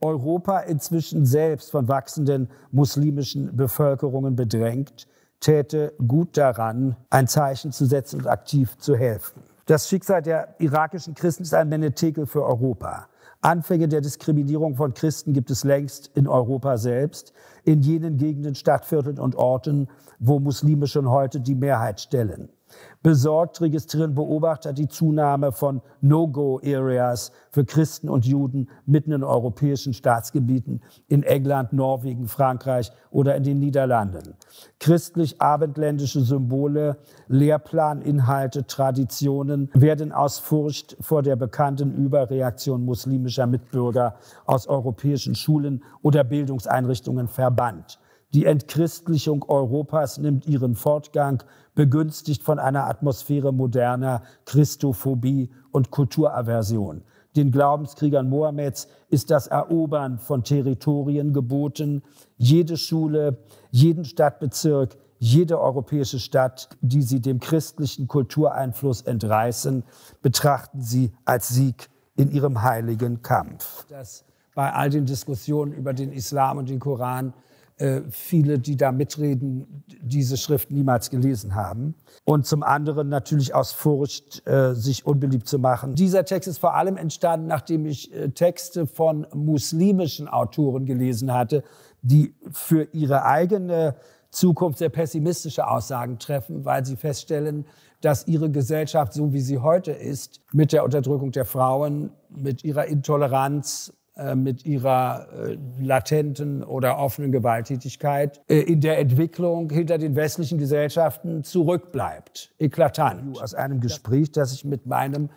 Europa inzwischen selbst von wachsenden muslimischen Bevölkerungen bedrängt, täte gut daran, ein Zeichen zu setzen und aktiv zu helfen. Das Schicksal der irakischen Christen ist ein Menetekel für Europa. Anfänge der Diskriminierung von Christen gibt es längst in Europa selbst, in jenen Gegenden, Stadtvierteln und Orten, wo Muslime schon heute die Mehrheit stellen. Besorgt registrieren Beobachter die Zunahme von No-Go-Areas für Christen und Juden mitten in europäischen Staatsgebieten, in England, Norwegen, Frankreich oder in den Niederlanden. Christlich-abendländische Symbole, Lehrplaninhalte, Traditionen werden aus Furcht vor der bekannten Überreaktion muslimischer Mitbürger aus europäischen Schulen oder Bildungseinrichtungen verbannt. Die Entchristlichung Europas nimmt ihren Fortgang, begünstigt von einer Atmosphäre moderner Christophobie und Kulturaversion. Den Glaubenskriegern Mohammeds ist das Erobern von Territorien geboten. Jede Schule, jeden Stadtbezirk, jede europäische Stadt, die sie dem christlichen Kultureinfluss entreißen, betrachten sie als Sieg in ihrem heiligen Kampf. Dass bei all den Diskussionen über den Islam und den Koran viele, die da mitreden, diese Schrift niemals gelesen haben. Und zum anderen natürlich aus Furcht, äh, sich unbeliebt zu machen. Dieser Text ist vor allem entstanden, nachdem ich äh, Texte von muslimischen Autoren gelesen hatte, die für ihre eigene Zukunft sehr pessimistische Aussagen treffen, weil sie feststellen, dass ihre Gesellschaft, so wie sie heute ist, mit der Unterdrückung der Frauen, mit ihrer Intoleranz, äh, mit ihrer äh, latenten oder offenen Gewalttätigkeit äh, in der Entwicklung hinter den westlichen Gesellschaften zurückbleibt. Eklatant. Aus einem Gespräch, das ich mit meinem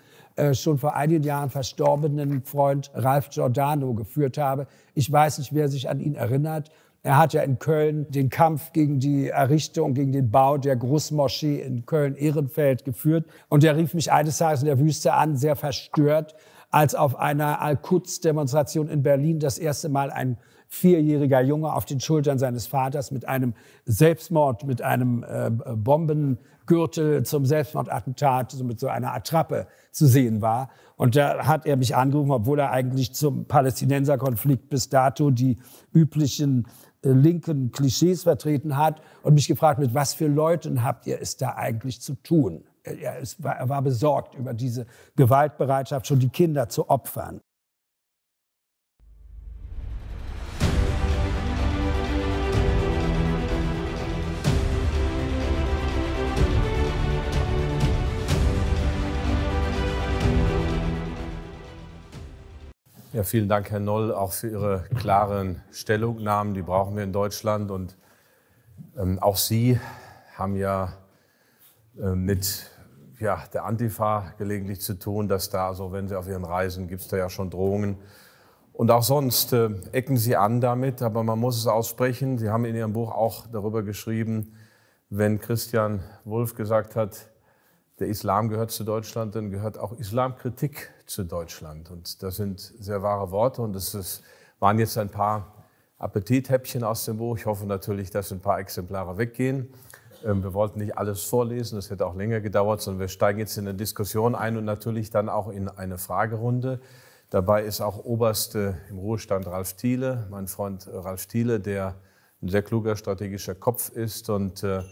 schon vor einigen Jahren verstorbenen Freund Ralf Giordano geführt habe. Ich weiß nicht, wer sich an ihn erinnert. Er hat ja in Köln den Kampf gegen die Errichtung, gegen den Bau der Großmoschee in Köln-Ehrenfeld geführt. Und er rief mich eines Tages in der Wüste an, sehr verstört, als auf einer Al-Quds-Demonstration in Berlin das erste Mal ein vierjähriger Junge auf den Schultern seines Vaters mit einem Selbstmord, mit einem äh, Bombengürtel zum Selbstmordattentat, so mit so einer Attrappe zu sehen war. Und da hat er mich angerufen, obwohl er eigentlich zum Palästinenserkonflikt bis dato die üblichen äh, linken Klischees vertreten hat und mich gefragt, mit was für Leuten habt ihr es da eigentlich zu tun? Er, war, er war besorgt über diese Gewaltbereitschaft, schon die Kinder zu opfern. Ja, vielen Dank, Herr Noll, auch für Ihre klaren Stellungnahmen. Die brauchen wir in Deutschland. Und ähm, auch Sie haben ja äh, mit ja, der Antifa gelegentlich zu tun, dass da, so wenn Sie auf Ihren Reisen, gibt es da ja schon Drohungen. Und auch sonst äh, ecken Sie an damit, aber man muss es aussprechen. Sie haben in Ihrem Buch auch darüber geschrieben, wenn Christian Wulff gesagt hat, der Islam gehört zu Deutschland, dann gehört auch Islamkritik zu Deutschland. Und das sind sehr wahre Worte und es waren jetzt ein paar Appetithäppchen aus dem Buch. Ich hoffe natürlich, dass ein paar Exemplare weggehen. Ähm, wir wollten nicht alles vorlesen, das hätte auch länger gedauert, sondern wir steigen jetzt in eine Diskussion ein und natürlich dann auch in eine Fragerunde. Dabei ist auch Oberste im Ruhestand Ralf Thiele, mein Freund Ralf Thiele, der ein sehr kluger strategischer Kopf ist und äh,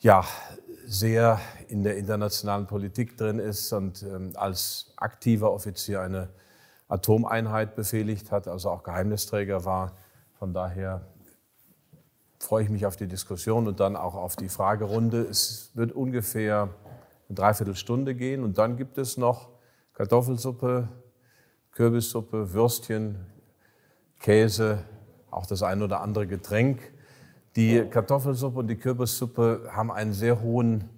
ja, sehr in der internationalen Politik drin ist und ähm, als aktiver Offizier eine Atomeinheit befehligt hat, also auch Geheimnisträger war. Von daher freue ich mich auf die Diskussion und dann auch auf die Fragerunde. Es wird ungefähr eine Dreiviertelstunde gehen und dann gibt es noch Kartoffelsuppe, Kürbissuppe, Würstchen, Käse, auch das ein oder andere Getränk. Die Kartoffelsuppe und die Kürbissuppe haben einen sehr hohen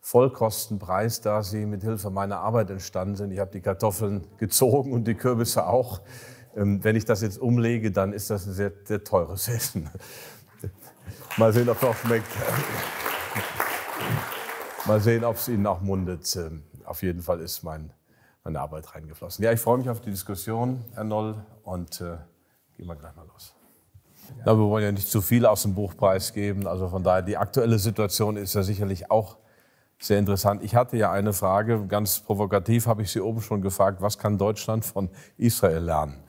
Vollkostenpreis, da sie mit Hilfe meiner Arbeit entstanden sind. Ich habe die Kartoffeln gezogen und die Kürbisse auch. Ähm, wenn ich das jetzt umlege, dann ist das ein sehr, sehr teures Essen. Mal sehen, ob es auch schmeckt. Mal sehen, ob es Ihnen auch mundet. Ähm, auf jeden Fall ist mein, meine Arbeit reingeflossen. Ja, ich freue mich auf die Diskussion, Herr Noll, und äh, gehen wir gleich mal los. Ja. wir wollen ja nicht zu viel aus dem Buchpreis geben. Also von daher, die aktuelle Situation ist ja sicherlich auch sehr interessant. Ich hatte ja eine Frage, ganz provokativ habe ich Sie oben schon gefragt, was kann Deutschland von Israel lernen?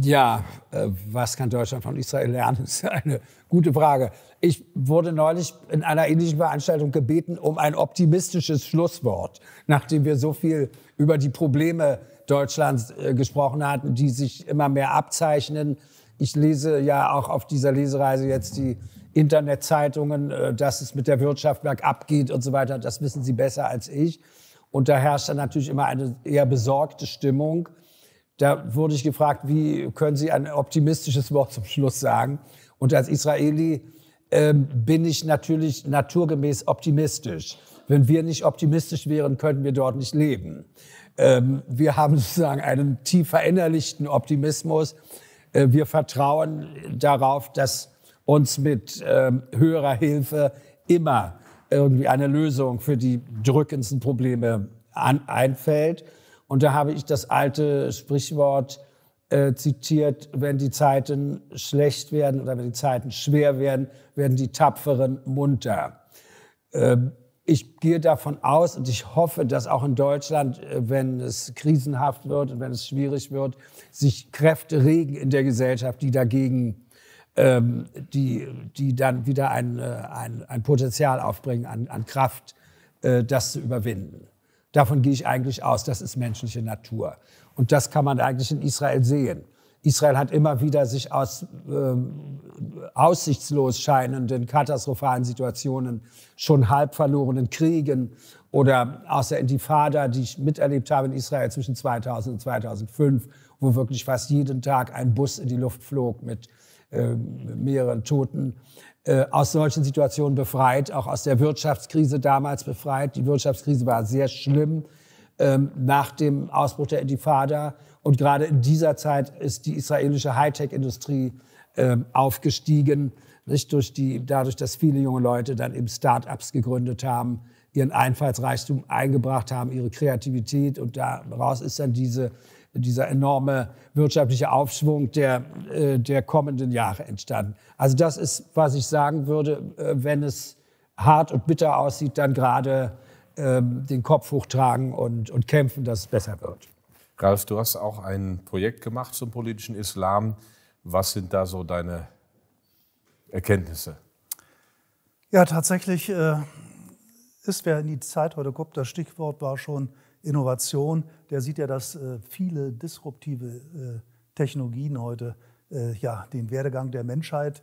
Ja, äh, was kann Deutschland von Israel lernen? Das ist eine gute Frage. Ich wurde neulich in einer ähnlichen Veranstaltung gebeten um ein optimistisches Schlusswort, nachdem wir so viel über die Probleme Deutschlands äh, gesprochen hatten, die sich immer mehr abzeichnen. Ich lese ja auch auf dieser Lesereise jetzt die Internetzeitungen, äh, dass es mit der Wirtschaft bergab geht und so weiter. Das wissen Sie besser als ich. Und da herrscht dann natürlich immer eine eher besorgte Stimmung. Da wurde ich gefragt, wie können Sie ein optimistisches Wort zum Schluss sagen? Und als Israeli ähm, bin ich natürlich naturgemäß optimistisch. Wenn wir nicht optimistisch wären, könnten wir dort nicht leben. Ähm, wir haben sozusagen einen tief verinnerlichten Optimismus. Äh, wir vertrauen darauf, dass uns mit ähm, höherer Hilfe immer irgendwie eine Lösung für die drückendsten Probleme an, einfällt. Und da habe ich das alte Sprichwort äh, zitiert, wenn die Zeiten schlecht werden oder wenn die Zeiten schwer werden, werden die Tapferen munter. Ähm, ich gehe davon aus und ich hoffe, dass auch in Deutschland, äh, wenn es krisenhaft wird und wenn es schwierig wird, sich Kräfte regen in der Gesellschaft, die dagegen, ähm, die, die dann wieder ein, äh, ein, ein Potenzial aufbringen an, an Kraft, äh, das zu überwinden. Davon gehe ich eigentlich aus, das ist menschliche Natur. Und das kann man eigentlich in Israel sehen. Israel hat immer wieder sich aus ähm, aussichtslos scheinenden, katastrophalen Situationen, schon halb verlorenen Kriegen oder aus der Intifada, die ich miterlebt habe in Israel zwischen 2000 und 2005, wo wirklich fast jeden Tag ein Bus in die Luft flog mit äh, mehreren Toten, äh, aus solchen Situationen befreit, auch aus der Wirtschaftskrise damals befreit. Die Wirtschaftskrise war sehr schlimm ähm, nach dem Ausbruch der Intifada. Und gerade in dieser Zeit ist die israelische Hightech-Industrie ähm, aufgestiegen, nicht durch die, dadurch, dass viele junge Leute dann eben Start-ups gegründet haben, ihren Einfallsreichtum eingebracht haben, ihre Kreativität. Und daraus ist dann diese, dieser enorme wirtschaftliche Aufschwung der, äh, der kommenden Jahre entstanden. Also das ist, was ich sagen würde, äh, wenn es hart und bitter aussieht, dann gerade ähm, den Kopf hochtragen und, und kämpfen, dass es besser wird. Ralf, du hast auch ein Projekt gemacht zum politischen Islam. Was sind da so deine Erkenntnisse? Ja, tatsächlich äh, ist, wer in die Zeit heute guckt, das Stichwort war schon Innovation. Der sieht ja, dass äh, viele disruptive äh, Technologien heute äh, ja, den Werdegang der Menschheit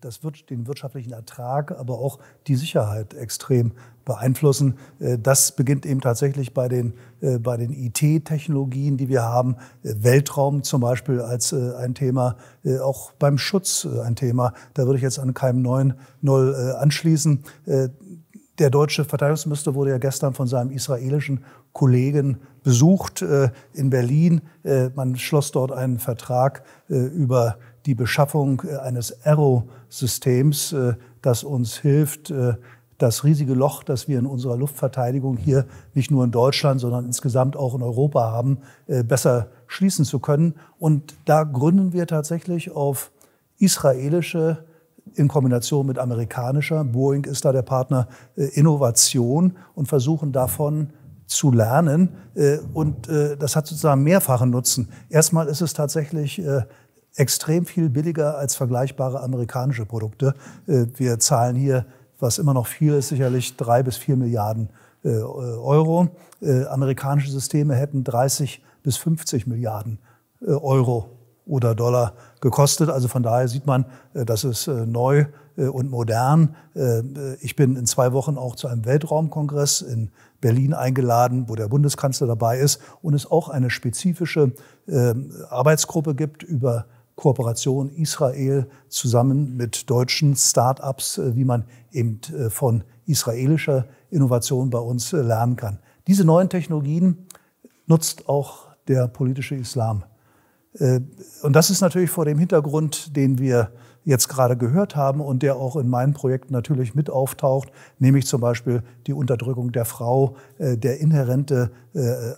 das, den wirtschaftlichen Ertrag, aber auch die Sicherheit extrem beeinflussen. Das beginnt eben tatsächlich bei den, bei den IT-Technologien, die wir haben. Weltraum zum Beispiel als ein Thema, auch beim Schutz ein Thema. Da würde ich jetzt an keinem neuen Null anschließen. Der deutsche Verteidigungsminister wurde ja gestern von seinem israelischen Kollegen besucht in Berlin. Man schloss dort einen Vertrag über die Beschaffung äh, eines Aero-Systems, äh, das uns hilft, äh, das riesige Loch, das wir in unserer Luftverteidigung hier nicht nur in Deutschland, sondern insgesamt auch in Europa haben, besser schließen zu können. Und da gründen wir tatsächlich auf israelische in Kombination mit amerikanischer, Boeing ist da der Partner, Innovation und versuchen davon zu lernen. Und das hat sozusagen mehrfachen Nutzen. Erstmal ist es tatsächlich extrem viel billiger als vergleichbare amerikanische Produkte. Äh, wir zahlen hier, was immer noch viel ist, sicherlich drei bis vier Milliarden äh, Euro. Äh, amerikanische Systeme hätten 30 bis 50 Milliarden Euro oder Dollar gekostet. Also von daher sieht man, das ist neu und modern. Ich bin in zwei Wochen auch zu einem Weltraumkongress in Berlin eingeladen, wo der Bundeskanzler dabei ist und es auch eine spezifische Arbeitsgruppe gibt über Kooperation Israel zusammen mit deutschen Start-ups, äh, wie man eben äh, von israelischer Innovation bei uns äh, lernen kann. Diese neuen Technologien nutzt auch der politische Islam. Und das ist natürlich vor dem Hintergrund, den wir jetzt gerade gehört haben und der auch in meinen Projekten natürlich mit auftaucht, nämlich zum Beispiel die Unterdrückung der Frau, der inhärente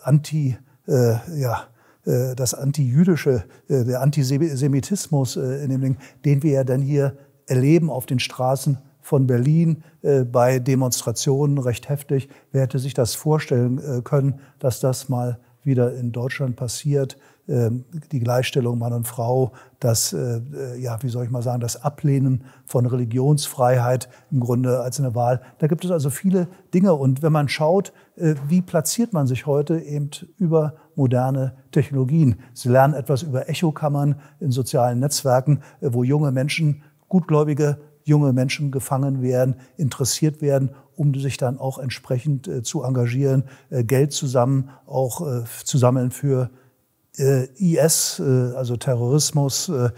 Anti, ja, äh, das antijüdische, äh, der Antisemitismus äh, in dem Ding, den wir ja dann hier erleben auf den Straßen von Berlin äh, bei Demonstrationen recht heftig. Wer hätte sich das vorstellen äh, können, dass das mal wieder in Deutschland passiert? Ähm, die Gleichstellung Mann und Frau, das, äh, äh, ja, wie soll ich mal sagen, das Ablehnen von Religionsfreiheit im Grunde als eine Wahl. Da gibt es also viele Dinge. Und wenn man schaut, äh, wie platziert man sich heute eben über moderne Technologien? Sie lernen etwas über Echokammern in sozialen Netzwerken, wo junge Menschen, gutgläubige junge Menschen gefangen werden, interessiert werden, um sich dann auch entsprechend zu engagieren, Geld zusammen auch zu sammeln für IS, äh, also Terrorismus, äh,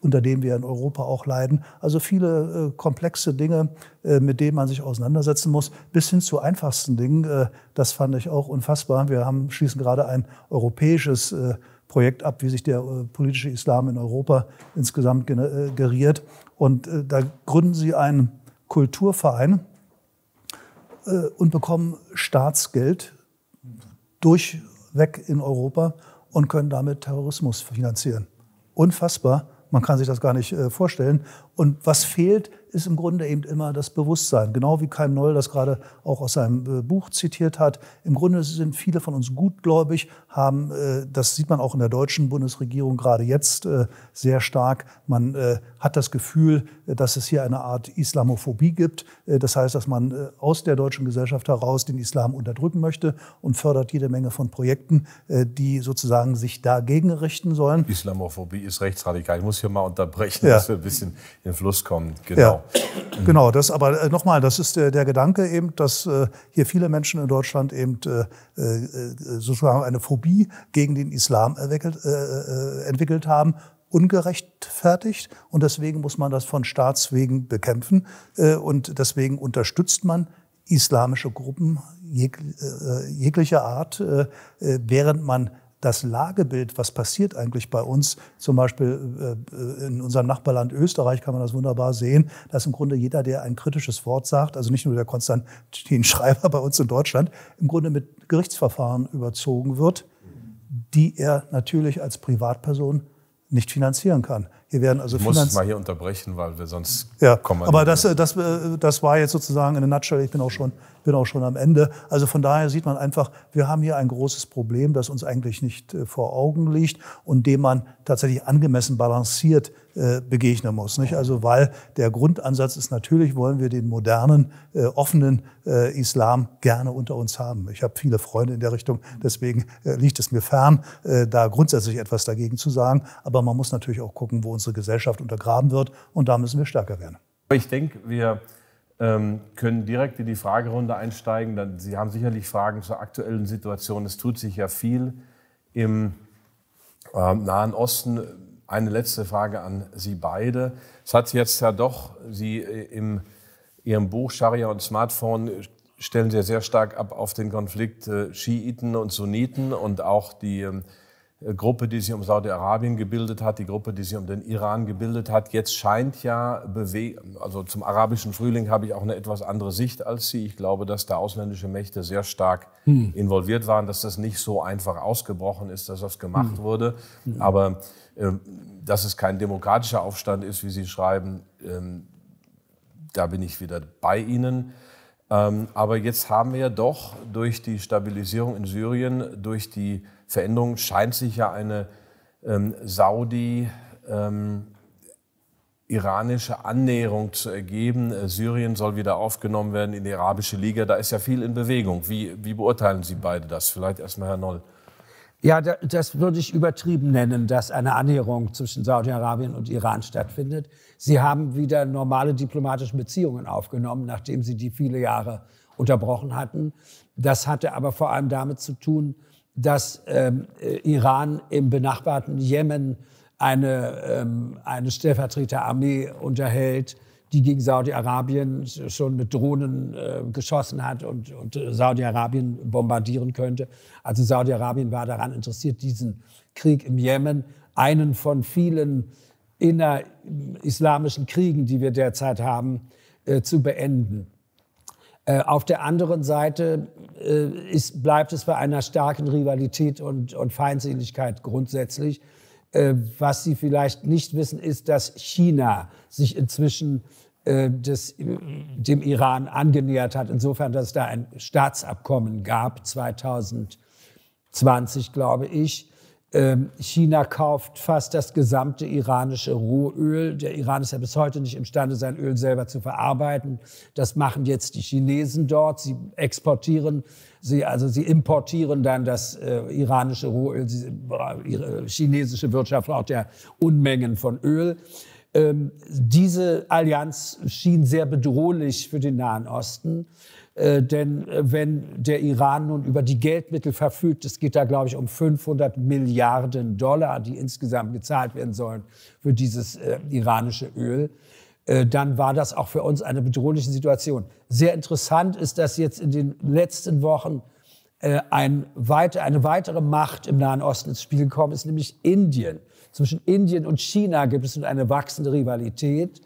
unter dem wir in Europa auch leiden. Also viele äh, komplexe Dinge, äh, mit denen man sich auseinandersetzen muss, bis hin zu einfachsten Dingen. Äh, das fand ich auch unfassbar. Wir haben, schließen gerade ein europäisches äh, Projekt ab, wie sich der äh, politische Islam in Europa insgesamt äh, geriert. Und äh, da gründen sie einen Kulturverein äh, und bekommen Staatsgeld durchweg in Europa und können damit Terrorismus finanzieren. Unfassbar. Man kann sich das gar nicht äh, vorstellen. Und was fehlt, ist im Grunde eben immer das Bewusstsein. Genau wie Keim Noll das gerade auch aus seinem äh, Buch zitiert hat. Im Grunde sind viele von uns gutgläubig, haben, äh, das sieht man auch in der deutschen Bundesregierung gerade jetzt äh, sehr stark. Man hat das Gefühl, dass es hier eine Art Islamophobie gibt. Das heißt, dass man aus der deutschen Gesellschaft heraus den Islam unterdrücken möchte und fördert jede Menge von Projekten, die sozusagen sich dagegen richten sollen. Islamophobie ist rechtsradikal. Ich muss hier mal unterbrechen, ja. dass wir ein bisschen den Fluss kommen. Genau. Ja. Genau, das aber äh, nochmal, das ist der, der Gedanke eben, dass äh, hier viele Menschen in Deutschland eben äh, äh, sozusagen eine Phobie gegen den Islam entwickelt, äh, äh, entwickelt haben ungerechtfertigt und deswegen muss man das von Staatswegen bekämpfen äh, und deswegen unterstützt man islamische Gruppen jeg, äh, jeglicher Art, äh, während man das Lagebild, was passiert eigentlich bei uns, zum Beispiel äh, in unserem Nachbarland Österreich kann man das wunderbar sehen, dass im Grunde jeder, der ein kritisches Wort sagt, also nicht nur der Konstantin Schreiber bei uns in Deutschland, im Grunde mit Gerichtsverfahren überzogen wird, die er natürlich als Privatperson nicht finanzieren kann. Hier werden also ich muss es mal hier unterbrechen, weil wir sonst ja, kommen. Aber das, das, das war jetzt sozusagen in der Nutshell. Ich bin auch schon bin auch schon am Ende. Also von daher sieht man einfach, wir haben hier ein großes Problem, das uns eigentlich nicht äh, vor Augen liegt und dem man tatsächlich angemessen balanciert äh, begegnen muss. Nicht? Also weil der Grundansatz ist natürlich, wollen wir den modernen, äh, offenen Islam gerne unter uns haben. Ich habe viele Freunde in der Richtung, deswegen liegt es mir fern, da grundsätzlich etwas dagegen zu sagen. Aber man muss natürlich auch gucken, wo unsere Gesellschaft untergraben wird und da müssen wir stärker werden. Ich denke, wir können direkt in die Fragerunde einsteigen. Sie haben sicherlich Fragen zur aktuellen Situation. Es tut sich ja viel im äh, Nahen Osten. Eine letzte Frage an Sie beide. Es hat jetzt ja doch, Sie äh, in Ihrem Buch Scharia und Smartphone stellen Sie sehr stark ab auf den Konflikt äh, Schiiten und Sunniten und auch die ähm, äh, Gruppe, die sich um Saudi-Arabien gebildet hat, die Gruppe, die sich um den Iran gebildet hat. Jetzt scheint ja, also zum arabischen Frühling habe ich auch eine etwas andere Sicht als Sie. Ich glaube, dass da ausländische Mächte sehr stark hm. involviert waren, dass das nicht so einfach ausgebrochen ist, dass das gemacht hm. wurde. Hm. Aber äh, dass es kein demokratischer Aufstand ist, wie Sie schreiben, ähm, da bin ich wieder bei Ihnen. Ähm, aber jetzt haben wir doch durch die Stabilisierung in Syrien, durch die Veränderung scheint sich ja eine ähm, Saudi- ähm, Annäherung zu ergeben. Äh, Syrien soll wieder aufgenommen werden in die Arabische Liga. Da ist ja viel in Bewegung. Wie, wie beurteilen Sie beide das? Vielleicht erstmal Herr Noll. Ja, das würde ich übertrieben nennen, dass eine Annäherung zwischen Saudi-Arabien und Iran stattfindet. Sie haben wieder normale diplomatische Beziehungen aufgenommen, nachdem sie die viele Jahre unterbrochen hatten. Das hatte aber vor allem damit zu tun, dass ähm, äh, Iran im benachbarten Jemen eine, ähm, eine Stellvertreterarmee unterhält, die gegen Saudi-Arabien schon mit Drohnen äh, geschossen hat und, und äh, Saudi-Arabien bombardieren könnte. Also Saudi-Arabien war daran interessiert, diesen Krieg im Jemen, einen von vielen innerislamischen Kriegen, die wir derzeit haben, äh, zu beenden. Äh, auf der anderen Seite äh, ist, bleibt es bei einer starken Rivalität und, und Feindseligkeit grundsätzlich. Äh, was Sie vielleicht nicht wissen, ist, dass China sich inzwischen des, dem Iran angenähert hat. Insofern, dass es da ein Staatsabkommen gab, 2020, glaube ich. Ähm, China kauft fast das gesamte iranische Rohöl. Der Iran ist ja bis heute nicht imstande, sein Öl selber zu verarbeiten. Das machen jetzt die Chinesen dort. Sie exportieren, sie, also sie importieren dann das äh, iranische Rohöl. Sie, ihre chinesische Wirtschaft braucht ja Unmengen von Öl. Ähm, diese Allianz schien sehr bedrohlich für den Nahen Osten. Äh, denn äh, wenn der Iran nun über die Geldmittel verfügt, es geht da, glaube ich, um 500 Milliarden Dollar, die insgesamt gezahlt werden sollen für dieses äh, iranische Öl, äh, dann war das auch für uns eine bedrohliche Situation. Sehr interessant ist, dass jetzt in den letzten Wochen äh, ein weiter, eine weitere Macht im Nahen Osten ins Spiel gekommen ist, nämlich Indien. Zwischen Indien und China gibt es nun eine wachsende Rivalität.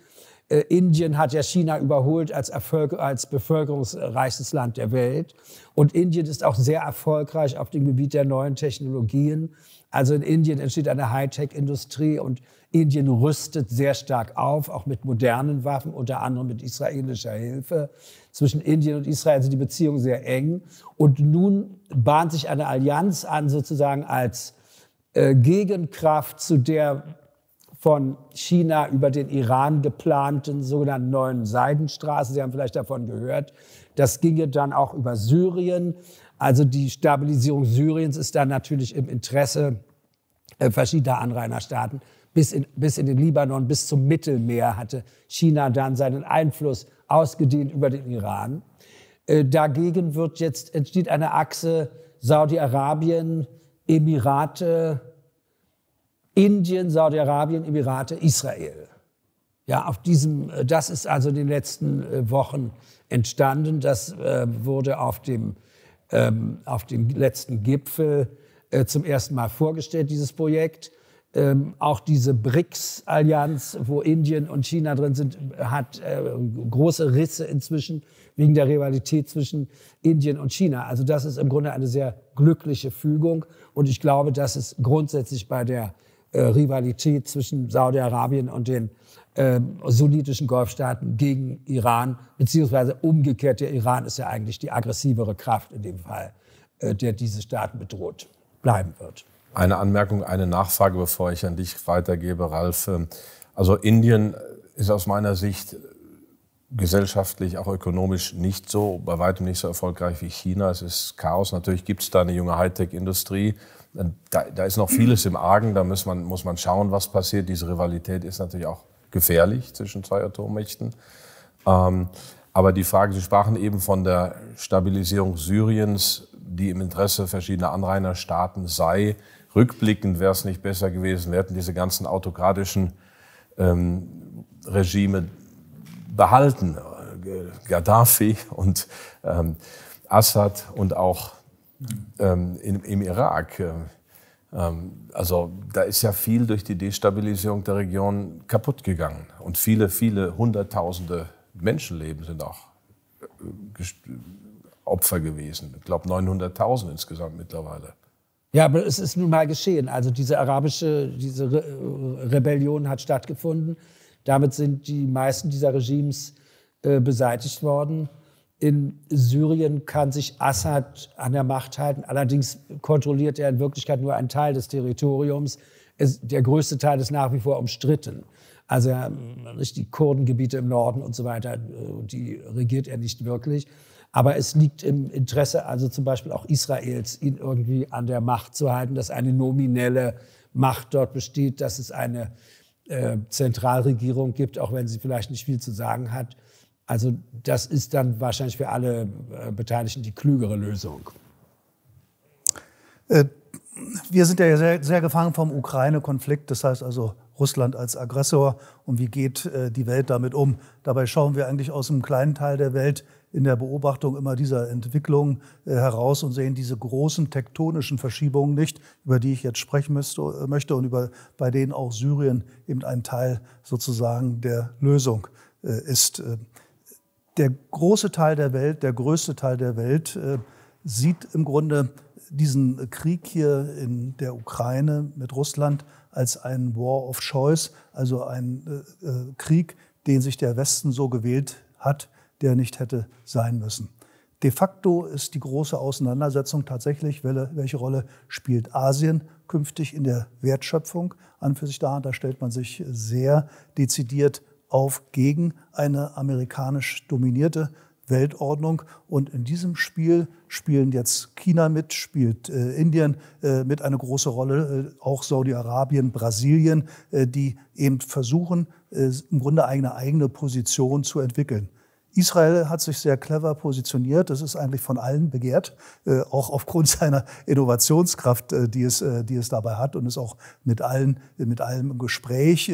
Äh, Indien hat ja China überholt als, Erfolg, als bevölkerungsreichstes Land der Welt. Und Indien ist auch sehr erfolgreich auf dem Gebiet der neuen Technologien. Also in Indien entsteht eine Hightech-Industrie und Indien rüstet sehr stark auf, auch mit modernen Waffen, unter anderem mit israelischer Hilfe. Zwischen Indien und Israel sind die Beziehungen sehr eng. Und nun bahnt sich eine Allianz an, sozusagen als äh, Gegenkraft zu der von China über den Iran geplanten sogenannten neuen Seidenstraße. Sie haben vielleicht davon gehört. Das ginge dann auch über Syrien. Also die Stabilisierung Syriens ist dann natürlich im Interesse äh, verschiedener Anrainerstaaten. Bis in, bis in den Libanon, bis zum Mittelmeer hatte China dann seinen Einfluss ausgedehnt über den Iran. Äh, dagegen wird jetzt entsteht eine Achse Saudi-Arabien, Emirate, Indien, Saudi-Arabien, Emirate, Israel. Ja, auf diesem, äh, das ist also in den letzten äh, Wochen entstanden. Das äh, wurde auf dem, ähm, auf dem letzten Gipfel zum ersten Mal vorgestellt, dieses Projekt. Ähm, auch diese BRICS-Allianz, wo Indien und China drin sind, hat große Risse inzwischen wegen der Rivalität zwischen Indien und China. Also das ist im Grunde eine sehr glückliche Fügung. Und ich glaube, dass es grundsätzlich bei der Rivalität zwischen Saudi-Arabien und den äh, sunnitischen Golfstaaten gegen Iran, beziehungsweise umgekehrt, der Iran ist ja eigentlich die aggressivere Kraft in dem Fall, äh, der diese Staaten bedroht, bleiben wird. Eine Anmerkung, eine Nachfrage, bevor ich an dich weitergebe, Ralf. Also Indien ist aus meiner Sicht gesellschaftlich, auch ökonomisch nicht so, bei weitem nicht so erfolgreich wie China. Es ist Chaos. Natürlich gibt es da eine junge Hightech-Industrie. Da, da, ist noch vieles im Argen. Da muss man, muss man schauen, was passiert. Diese Rivalität ist natürlich auch gefährlich zwischen zwei Atommächten. Ähm, aber die Frage, Sie sprachen eben von der Stabilisierung Syriens, die im Interesse verschiedener Anrainerstaaten sei. Rückblickend wäre es nicht besser gewesen, wir hätten diese ganzen autokratischen ähm, Regime behalten. Gaddafi und ähm, Assad und auch ähm, im, im, Irak. Ähm, also da ist ja viel durch die Destabilisierung der Region kaputt gegangen. Und viele, viele Hunderttausende Menschenleben sind auch äh, Opfer gewesen. Ich glaube 900.000 insgesamt mittlerweile. Ja, aber es ist nun mal geschehen. Also diese arabische, diese Re Rebellion hat stattgefunden. Damit sind die meisten dieser Regimes äh, beseitigt worden. In Syrien kann sich Assad an der Macht halten. Allerdings kontrolliert er in Wirklichkeit nur einen Teil des Territoriums. Es, der größte Teil ist nach wie vor umstritten. Also die Kurdengebiete im Norden und so weiter, äh, die regiert er nicht wirklich. Aber es liegt im Interesse, also zum Beispiel auch Israels, ihn irgendwie an der Macht zu halten, dass eine nominelle Macht dort besteht, dass es eine äh, Zentralregierung gibt, auch wenn sie vielleicht nicht viel zu sagen hat. Also das ist dann wahrscheinlich für alle äh, Beteiligten die klügere Lösung. Äh, wir sind ja sehr, sehr gefangen vom Ukraine-Konflikt. Das heißt also Russland als Aggressor und wie geht die Welt damit um. Dabei schauen wir eigentlich aus einem kleinen Teil der Welt in der Beobachtung immer dieser Entwicklung äh, heraus und sehen diese großen tektonischen Verschiebungen nicht, über die ich jetzt sprechen müsste, äh, möchte und über, bei denen auch Syrien eben ein Teil sozusagen der Lösung äh, ist. Der große Teil der Welt, der größte Teil der Welt sieht im Grunde diesen Krieg hier in der Ukraine mit Russland als einen War of Choice, also ein äh, Krieg, den sich der Westen so gewählt hat, der nicht hätte sein müssen. De facto ist die große Auseinandersetzung tatsächlich, welche Rolle spielt Asien künftig in der Wertschöpfung an für sich da. Da stellt man sich sehr dezidiert auf gegen eine amerikanisch dominierte Weltordnung. Und in diesem Spiel spielen jetzt China mit, spielt äh, Indien äh, mit eine große Rolle, äh, auch Saudi-Arabien, Brasilien, äh, die eben versuchen, äh, im Grunde eine eigene Position zu entwickeln. Israel hat sich sehr clever positioniert. Das ist eigentlich von allen begehrt, äh, auch aufgrund seiner Innovationskraft, äh, die, es, äh, die es dabei hat und ist auch mit allen, mit allem im Gespräch.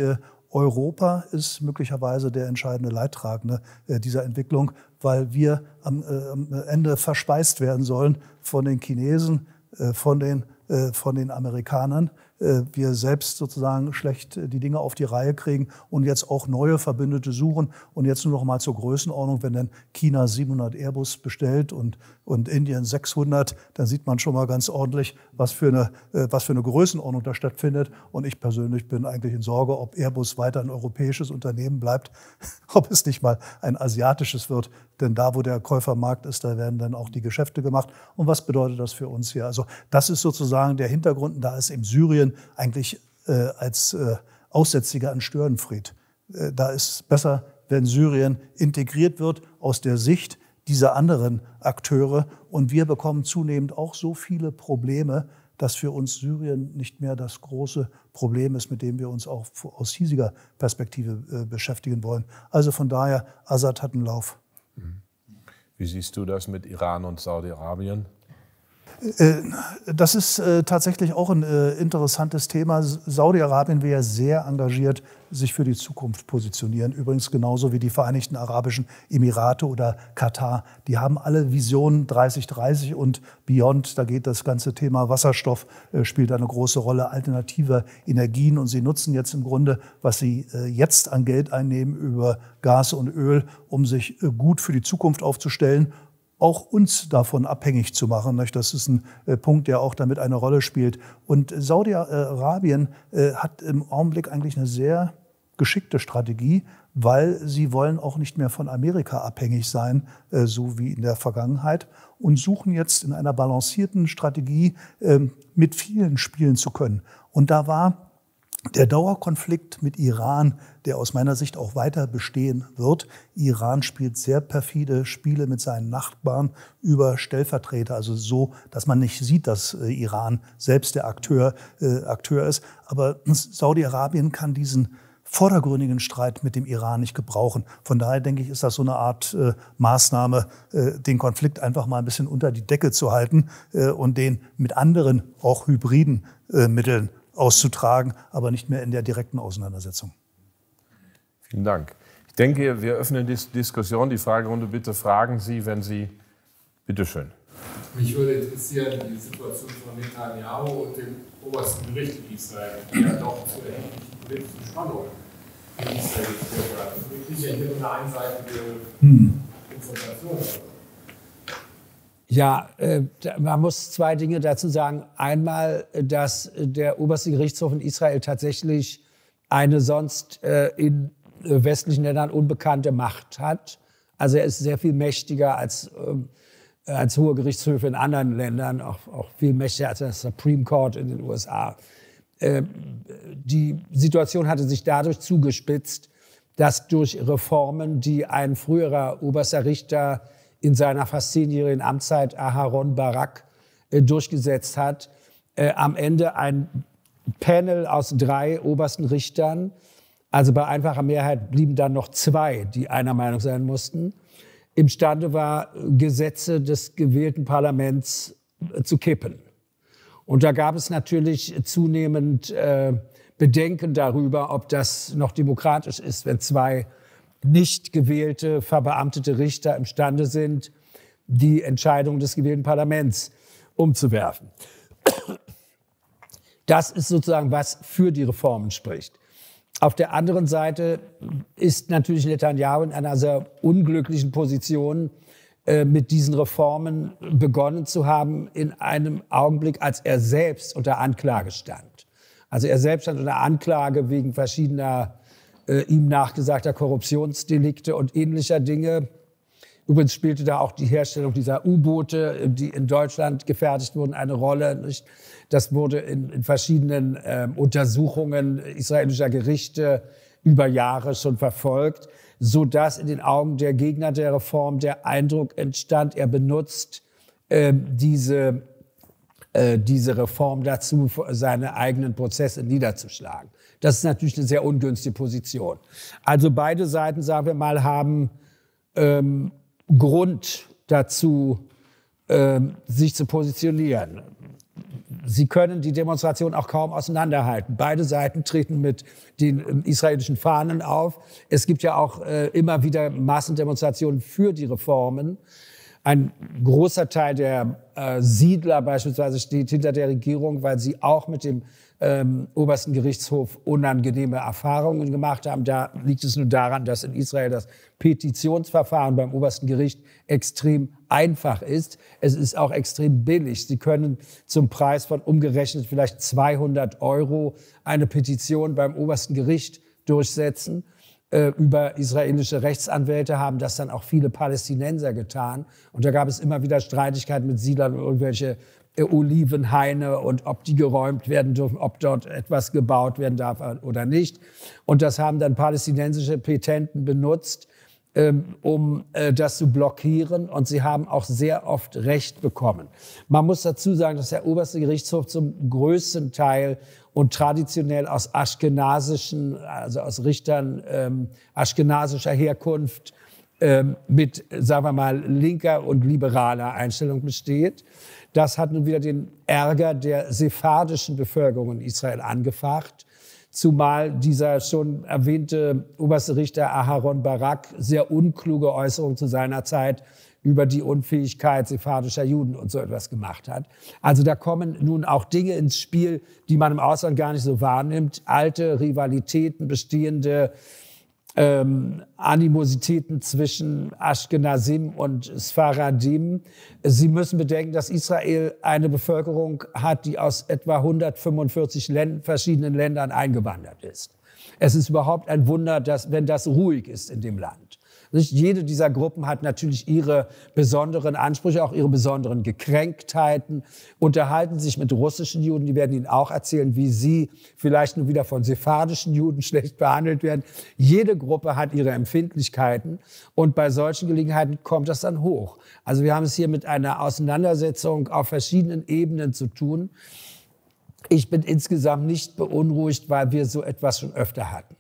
Europa ist möglicherweise der entscheidende Leidtragende dieser Entwicklung, weil wir am, Ende verspeist werden sollen von den Chinesen, von den, von den Amerikanern wir selbst sozusagen schlecht äh, die Dinge auf die Reihe kriegen und jetzt auch neue Verbündete suchen. Und jetzt nur noch mal zur Größenordnung, wenn dann China 700 Airbus bestellt und, und Indien 600, dann sieht man schon mal ganz ordentlich, was für, eine, äh, was für eine Größenordnung da stattfindet. Und ich persönlich bin eigentlich in Sorge, ob Airbus weiter ein europäisches Unternehmen bleibt, ob es nicht mal ein asiatisches wird. Denn da, wo der Käufermarkt ist, da werden dann auch die Geschäfte gemacht. Und was bedeutet das für uns hier? Also das ist sozusagen der Hintergrund. Da ist eben Syrien eigentlich äh, als äh, Aussätziger an Störenfried. Äh, da ist es besser, wenn Syrien integriert wird aus der Sicht dieser anderen Akteure. Und wir bekommen zunehmend auch so viele Probleme, dass für uns Syrien nicht mehr das große Problem ist, mit dem wir uns auch aus hiesiger Perspektive äh, beschäftigen wollen. Also von daher, Assad hat einen Lauf. Wie siehst du das mit Iran und Saudi-Arabien? Äh, das ist äh, tatsächlich auch ein äh, interessantes Thema. Saudi-Arabien wäre sehr engagiert, sich für die Zukunft positionieren. Übrigens genauso wie die Vereinigten Arabischen Emirate oder Katar. Die haben alle Visionen 3030 und Beyond. Da geht das ganze Thema Wasserstoff, spielt eine große Rolle, alternative Energien. Und sie nutzen jetzt im Grunde, was sie jetzt an Geld einnehmen über Gas und Öl, um sich gut für die Zukunft aufzustellen auch uns davon abhängig zu machen. Das ist ein äh, Punkt, der auch damit eine Rolle spielt. Und Saudi-Arabien äh, hat im Augenblick eigentlich eine sehr geschickte Strategie, weil sie wollen auch nicht mehr von Amerika abhängig sein, äh, so wie in der Vergangenheit, und suchen jetzt in einer balancierten Strategie ähm, mit vielen spielen zu können. Und da war der Dauerkonflikt mit Iran, der aus meiner Sicht auch weiter bestehen wird. Iran spielt sehr perfide Spiele mit seinen Nachbarn über Stellvertreter, also so, dass man nicht sieht, dass äh, Iran selbst der Akteur, äh, Akteur ist. Aber Saudi-Arabien kann diesen vordergründigen Streit mit dem Iran nicht gebrauchen. Von daher denke ich, ist das so eine Art äh, Maßnahme, äh, den Konflikt einfach mal ein bisschen unter die Decke zu halten äh, und den mit anderen, auch hybriden äh, Mitteln auszutragen, aber nicht mehr in der direkten Auseinandersetzung. Vielen Dank. Ich denke, wir öffnen die Diskussion. Die Fragerunde bitte fragen Sie, wenn Sie. Bitte schön. Mich würde interessieren, die Situation von Netanyahu und dem obersten Gericht in Israel, die ja doch zu erheblichen politischen Spannungen in Israel geführt hat. Das ist nicht ja hier eine einseitige hm. Ja, äh, man muss zwei Dinge dazu sagen. Einmal, dass der oberste Gerichtshof in Israel tatsächlich eine sonst äh, in westlichen Ländern unbekannte Macht hat. Also er ist sehr viel mächtiger als, äh, als hohe Gerichtshöfe in anderen Ländern, auch, auch viel mächtiger als das Supreme Court in den USA. Äh, die Situation hatte sich dadurch zugespitzt, dass durch Reformen, die ein früherer oberster Richter in seiner fast zehnjährigen Amtszeit Aharon Barak äh, durchgesetzt hat, äh, am Ende ein Panel aus drei obersten Richtern, also bei einfacher Mehrheit blieben dann noch zwei, die einer Meinung sein mussten, imstande war, Gesetze des gewählten Parlaments äh, zu kippen. Und da gab es natürlich zunehmend äh, Bedenken darüber, ob das noch demokratisch ist, wenn zwei nicht gewählte, verbeamtete Richter imstande sind, die Entscheidung des gewählten Parlaments umzuwerfen. Das ist sozusagen, was für die Reformen spricht. Auf der anderen Seite ist natürlich Netanyahu in einer sehr unglücklichen Position, äh, mit diesen Reformen begonnen zu haben in einem Augenblick, als er selbst unter Anklage stand. Also er selbst stand unter Anklage wegen verschiedener äh, ihm nachgesagter Korruptionsdelikte und ähnlicher Dinge. Übrigens spielte da auch die Herstellung dieser U-Boote, die in Deutschland gefertigt wurden, eine Rolle. Nicht? Das wurde in, in verschiedenen ähm, Untersuchungen israelischer Gerichte über Jahre schon verfolgt, so dass in den Augen der Gegner der Reform der Eindruck entstand, er benutzt ähm, diese äh, diese Reform dazu, seine eigenen Prozesse niederzuschlagen. Das ist natürlich eine sehr ungünstige Position. Also beide Seiten, sagen wir mal, haben ähm, Grund dazu, ähm, sich zu positionieren. Sie können die Demonstration auch kaum auseinanderhalten. Beide Seiten treten mit den ähm, israelischen Fahnen auf. Es gibt ja auch äh, immer wieder Massendemonstrationen für die Reformen. Ein großer Teil der äh, Siedler beispielsweise steht hinter der Regierung, weil sie auch mit dem ähm, obersten Gerichtshof unangenehme Erfahrungen gemacht haben. Da liegt es nur daran, dass in Israel das Petitionsverfahren beim obersten Gericht extrem einfach ist. Es ist auch extrem billig. Sie können zum Preis von umgerechnet vielleicht 200 Euro eine Petition beim obersten Gericht durchsetzen. Äh, über israelische Rechtsanwälte haben das dann auch viele Palästinenser getan. Und da gab es immer wieder Streitigkeiten mit Siedlern und irgendwelche Olivenhaine und ob die geräumt werden dürfen, ob dort etwas gebaut werden darf oder nicht. Und das haben dann palästinensische Petenten benutzt, ähm, um äh, das zu blockieren. Und sie haben auch sehr oft Recht bekommen. Man muss dazu sagen, dass der oberste Gerichtshof zum größten Teil und traditionell aus aschkenasischen, also aus Richtern ähm, aschkenasischer Herkunft ähm, mit, sagen wir mal, linker und liberaler Einstellung besteht. Das hat nun wieder den Ärger der sephardischen Bevölkerung in Israel angefacht, zumal dieser schon erwähnte oberste Richter Aharon Barak sehr unkluge Äußerungen zu seiner Zeit über die Unfähigkeit sephardischer Juden und so etwas gemacht hat. Also da kommen nun auch Dinge ins Spiel, die man im Ausland gar nicht so wahrnimmt. Alte Rivalitäten, bestehende ähm, Animositäten zwischen Ashkenazim und Sfaradim. Sie müssen bedenken, dass Israel eine Bevölkerung hat, die aus etwa 145 Länd verschiedenen Ländern eingewandert ist. Es ist überhaupt ein Wunder, dass, wenn das ruhig ist in dem Land. Nicht jede dieser Gruppen hat natürlich ihre besonderen Ansprüche, auch ihre besonderen Gekränktheiten, unterhalten sich mit russischen Juden, die werden ihnen auch erzählen, wie sie vielleicht nur wieder von sephardischen Juden schlecht behandelt werden. Jede Gruppe hat ihre Empfindlichkeiten und bei solchen Gelegenheiten kommt das dann hoch. Also wir haben es hier mit einer Auseinandersetzung auf verschiedenen Ebenen zu tun. Ich bin insgesamt nicht beunruhigt, weil wir so etwas schon öfter hatten.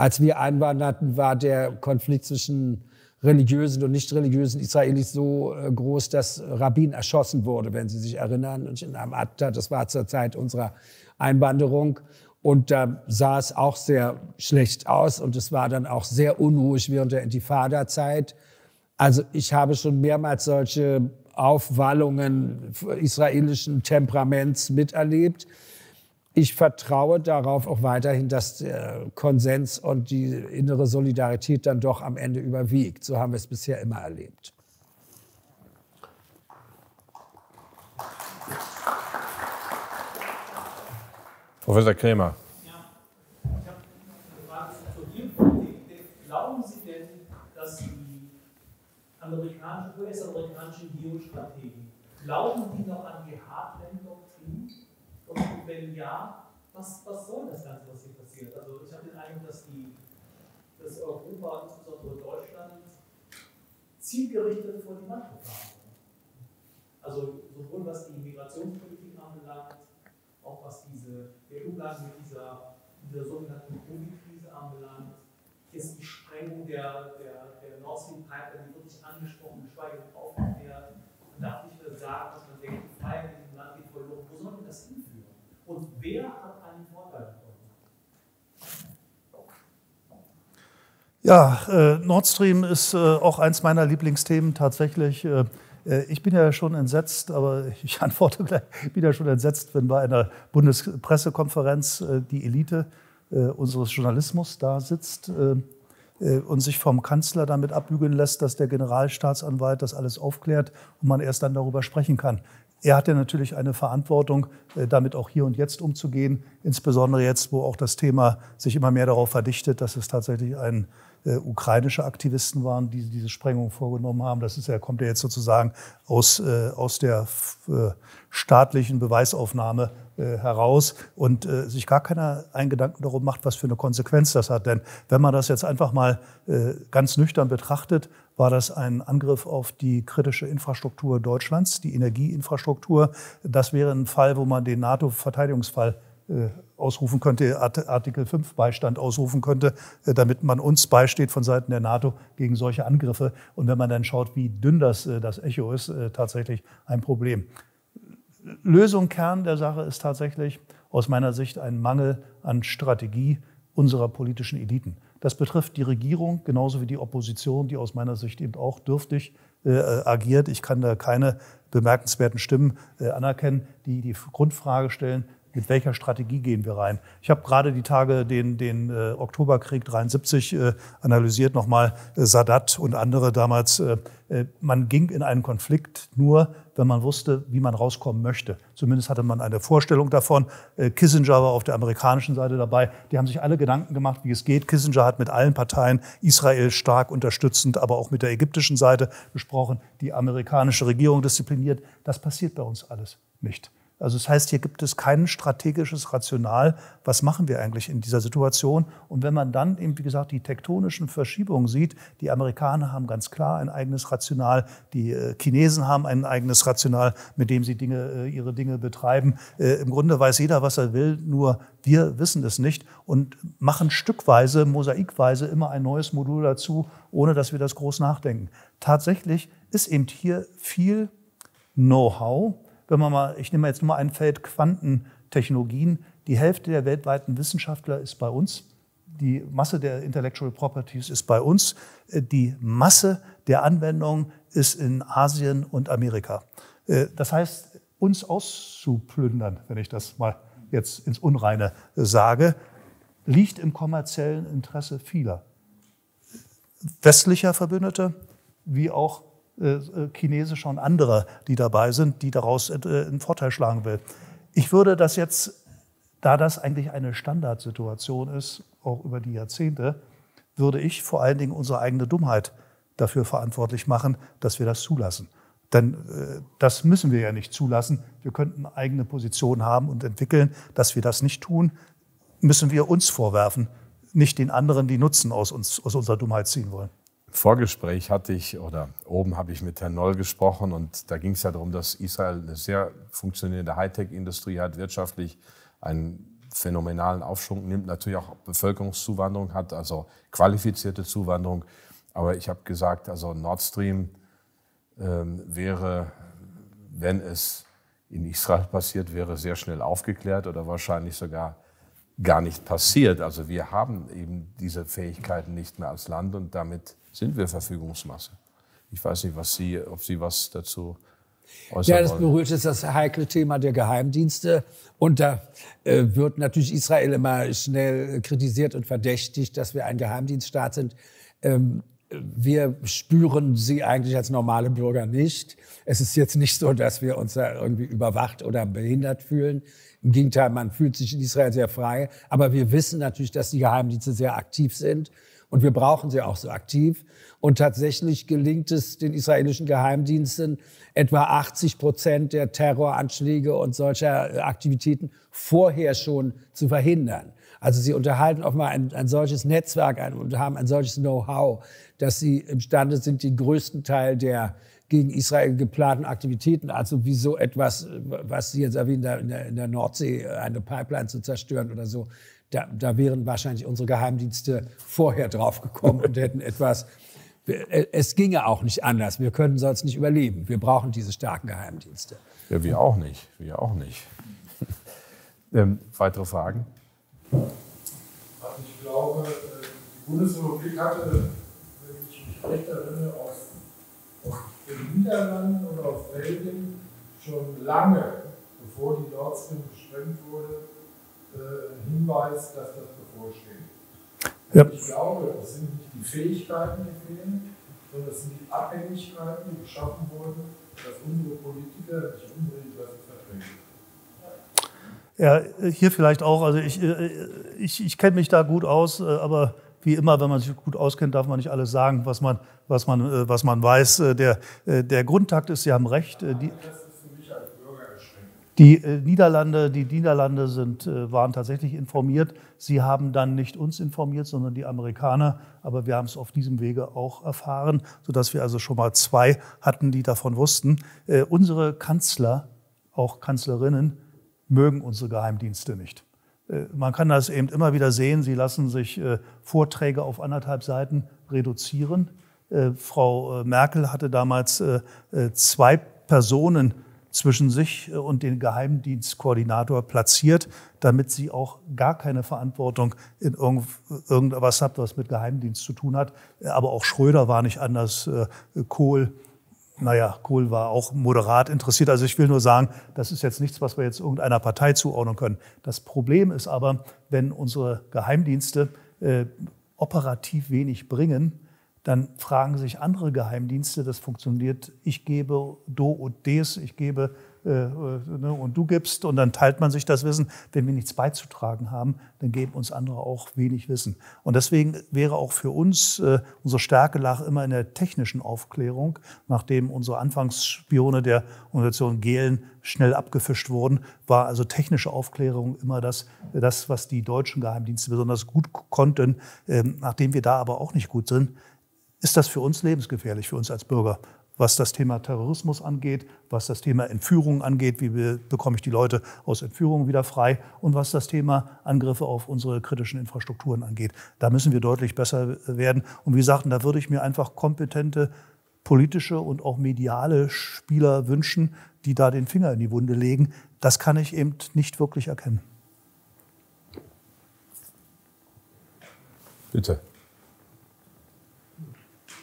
Als wir einwanderten, war der Konflikt zwischen religiösen und nicht religiösen Israelis so äh, groß, dass Rabbin erschossen wurde, wenn Sie sich erinnern, in einem Attentat. Das war zur Zeit unserer Einwanderung. Und da sah es auch sehr schlecht aus und es war dann auch sehr unruhig während der Intifada-Zeit. Also ich habe schon mehrmals solche Aufwallungen israelischen Temperaments miterlebt ich vertraue darauf auch weiterhin, dass der Konsens und die innere Solidarität dann doch am Ende überwiegt. So haben wir es bisher immer erlebt. Professor Krämer. Glauben Sie denn, dass die amerikanischen, US-amerikanischen Geostrategen, glauben die noch an die Heartland-Doktrin? Und wenn ja, was, was soll das Ganze, was hier passiert? Also ich habe den Eindruck, dass, die, dass Europa, insbesondere Deutschland, zielgerichtet vor die Wand gefahren. Also sowohl was die Migrationspolitik anbelangt, auch was diese, der Umgang mit dieser, dieser sogenannten Covid-Krise anbelangt, ist die Sprengung der, der, der Nord Stream Pipeline, die wirklich angesprochen, geschweige denn aufgeklärt. Man darf nicht mehr sagen, dass man denkt, die Freiheit in diesem Land geht verloren. Wo soll man das hinführen? Und wer hat einen Vorteil davon? Ja, äh, Nord Stream ist äh, auch eins meiner Lieblingsthemen tatsächlich. Äh, äh ich bin ja schon entsetzt, aber ich antworte gleich, ich bin ja schon entsetzt, wenn bei einer Bundespressekonferenz äh, die Elite äh, unseres Journalismus da sitzt und sich vom Kanzler damit abbügeln lässt, dass der Generalstaatsanwalt das alles aufklärt und man erst dann darüber sprechen kann. Er hat ja natürlich eine Verantwortung, äh, damit auch hier und jetzt umzugehen, insbesondere jetzt, wo auch das Thema sich immer mehr darauf verdichtet, dass es tatsächlich ein äh, ukrainische Aktivisten waren, die diese Sprengung vorgenommen haben. Das ist ja, kommt ja jetzt sozusagen aus, äh, aus der äh, staatlichen Beweisaufnahme heraus und äh, sich gar keiner einen Gedanken darum macht, was für eine Konsequenz das hat. Denn wenn man das jetzt einfach mal äh, ganz nüchtern betrachtet, war das ein Angriff auf die kritische Infrastruktur Deutschlands, die Energieinfrastruktur. Das wäre ein Fall, wo man den NATO-Verteidigungsfall äh, ausrufen könnte, Artikel 5 Beistand ausrufen könnte, äh, damit man uns beisteht von Seiten der NATO gegen solche Angriffe. Und wenn man dann schaut, wie dünn das, äh, das Echo ist, tatsächlich ein Problem. Lösung, Kern der Sache ist tatsächlich aus meiner Sicht ein Mangel an Strategie unserer politischen Eliten. Das betrifft die Regierung genauso wie die Opposition, die aus meiner Sicht eben auch dürftig äh, agiert. Ich kann da keine bemerkenswerten Stimmen äh, anerkennen, die die Grundfrage stellen, mit welcher Strategie gehen wir rein? Ich habe gerade die Tage den, den äh, Oktoberkrieg 73 äh, analysiert, nochmal äh, Sadat und andere damals. Äh, äh, man ging in einen Konflikt nur, wenn man wusste, wie man rauskommen möchte. Zumindest hatte man eine Vorstellung davon. Äh, Kissinger war auf der amerikanischen Seite dabei. Die haben sich alle Gedanken gemacht, wie es geht. Kissinger hat mit allen Parteien Israel stark unterstützend, aber auch mit der ägyptischen Seite gesprochen, die amerikanische Regierung diszipliniert. Das passiert bei uns alles nicht. Also das heißt, hier gibt es kein strategisches Rational. Was machen wir eigentlich in dieser Situation? Und wenn man dann eben, wie gesagt, die tektonischen Verschiebungen sieht, die Amerikaner haben ganz klar ein eigenes Rational, die äh, Chinesen haben ein eigenes Rational, mit dem sie Dinge, äh, ihre Dinge betreiben. Äh, Im Grunde weiß jeder, was er will, nur wir wissen es nicht und machen stückweise, mosaikweise immer ein neues Modul dazu, ohne dass wir das groß nachdenken. Tatsächlich ist eben hier viel Know-how, wenn man mal, ich nehme jetzt nur mal ein Feld Quantentechnologien, die Hälfte der weltweiten Wissenschaftler ist bei uns. Die Masse der Intellectual Properties ist bei uns. Die Masse der Anwendungen ist in Asien und Amerika. Äh, das heißt, uns auszuplündern, wenn ich das mal jetzt ins Unreine sage, liegt im kommerziellen Interesse vieler westlicher Verbündete wie auch äh, äh, chinesischer und anderer, die dabei sind, die daraus äh, einen Vorteil schlagen will. Ich würde das jetzt, da das eigentlich eine Standardsituation ist, auch über die Jahrzehnte, würde ich vor allen Dingen unsere eigene Dummheit dafür verantwortlich machen, dass wir das zulassen. Denn äh, das müssen wir ja nicht zulassen. Wir könnten eigene Positionen haben und entwickeln. Dass wir das nicht tun, müssen wir uns vorwerfen, nicht den anderen, die Nutzen aus, uns, aus unserer Dummheit ziehen wollen. Vorgespräch hatte ich, oder oben habe ich mit Herrn Noll gesprochen und da ging es ja darum, dass Israel eine sehr funktionierende Hightech-Industrie hat, wirtschaftlich einen phänomenalen Aufschwung nimmt, natürlich auch Bevölkerungszuwanderung hat, also qualifizierte Zuwanderung. Aber ich habe gesagt, also Nord Stream ähm, wäre, wenn es in Israel passiert, wäre sehr schnell aufgeklärt oder wahrscheinlich sogar gar nicht passiert. Also wir haben eben diese Fähigkeiten nicht mehr als Land und damit sind wir Verfügungsmasse. Ich weiß nicht, was Sie, ob Sie was dazu äußern Ja, das berührt jetzt das heikle Thema der Geheimdienste. Und da äh, wird natürlich Israel immer schnell kritisiert und verdächtigt, dass wir ein Geheimdienststaat sind. Ähm, wir spüren sie eigentlich als normale Bürger nicht. Es ist jetzt nicht so, dass wir uns da irgendwie überwacht oder behindert fühlen. Im Gegenteil, man fühlt sich in Israel sehr frei. Aber wir wissen natürlich, dass die Geheimdienste sehr aktiv sind und wir brauchen sie auch so aktiv. Und tatsächlich gelingt es den israelischen Geheimdiensten, etwa 80 Prozent der Terroranschläge und solcher Aktivitäten vorher schon zu verhindern. Also sie unterhalten mal ein, ein solches Netzwerk ein, und haben ein solches Know-how, dass sie imstande sind, den größten Teil der gegen Israel geplanten Aktivitäten, also wie so etwas, was Sie jetzt erwähnen, in der, in der Nordsee eine Pipeline zu zerstören oder so, da, da wären wahrscheinlich unsere Geheimdienste vorher draufgekommen und hätten etwas. Es ginge auch nicht anders. Wir können sonst nicht überleben. Wir brauchen diese starken Geheimdienste. Ja, wir auch nicht. Wir auch nicht. ähm, weitere Fragen? Also ich glaube, äh, die Bundesrepublik hatte, wenn ich mich recht erinnere, auf, auf den Niederlanden und auf Belgien schon lange, bevor die Nord Stream wurde, äh, Hinweis, dass das bevorsteht. Ja. Ich glaube, es sind nicht die Fähigkeiten, die fehlen, sondern es sind die Abhängigkeiten, die geschaffen wurden, dass unsere Politiker sich umdrehen, was vertreten. Ja, hier vielleicht auch. Also ich, äh, ich, ich kenne mich da gut aus, äh, aber wie immer, wenn man sich gut auskennt, darf man nicht alles sagen, was man, was man, äh, was man weiß. Der, der Grundtakt ist, Sie haben recht. Die, die Niederlande, die Niederlande sind, waren tatsächlich informiert. Sie haben dann nicht uns informiert, sondern die Amerikaner. Aber wir haben es auf diesem Wege auch erfahren, sodass wir also schon mal zwei hatten, die davon wussten. Unsere Kanzler, auch Kanzlerinnen, mögen unsere Geheimdienste nicht. Äh, man kann das eben immer wieder sehen. Sie lassen sich äh, Vorträge auf anderthalb Seiten reduzieren. Äh, Frau Merkel hatte damals zwei Personen zwischen sich und den Geheimdienstkoordinator platziert, damit sie auch gar keine Verantwortung in irgendwas hat, was mit Geheimdienst zu tun hat. Aber auch Schröder war nicht anders, Kohl naja, Kohl war auch moderat interessiert. Also ich will nur sagen, das ist jetzt nichts, was wir jetzt irgendeiner Partei zuordnen können. Das Problem ist aber, wenn unsere Geheimdienste äh, operativ wenig bringen, dann fragen sich andere Geheimdienste, das funktioniert, ich gebe do und des, ich gebe und du gibst und dann teilt man sich das Wissen. Wenn wir nichts beizutragen haben, dann geben uns andere auch wenig Wissen. Und deswegen wäre auch für uns äh, unsere Stärke lag immer in der technischen Aufklärung, nachdem unsere Anfangsspione der Organisation Gehlen schnell abgefischt wurden, war also technische Aufklärung immer das, das was die deutschen Geheimdienste besonders gut konnten. Ähm, nachdem wir da aber auch nicht gut sind, ist das für uns lebensgefährlich, für uns als Bürger was das Thema Terrorismus angeht, was das Thema Entführung angeht, wie bekomme ich die Leute aus Entführungen wieder frei und was das Thema Angriffe auf unsere kritischen Infrastrukturen angeht. Da müssen wir deutlich besser werden. Und wie gesagt, da würde ich mir einfach kompetente politische und auch mediale Spieler wünschen, die da den Finger in die Wunde legen. Das kann ich eben nicht wirklich erkennen. Bitte.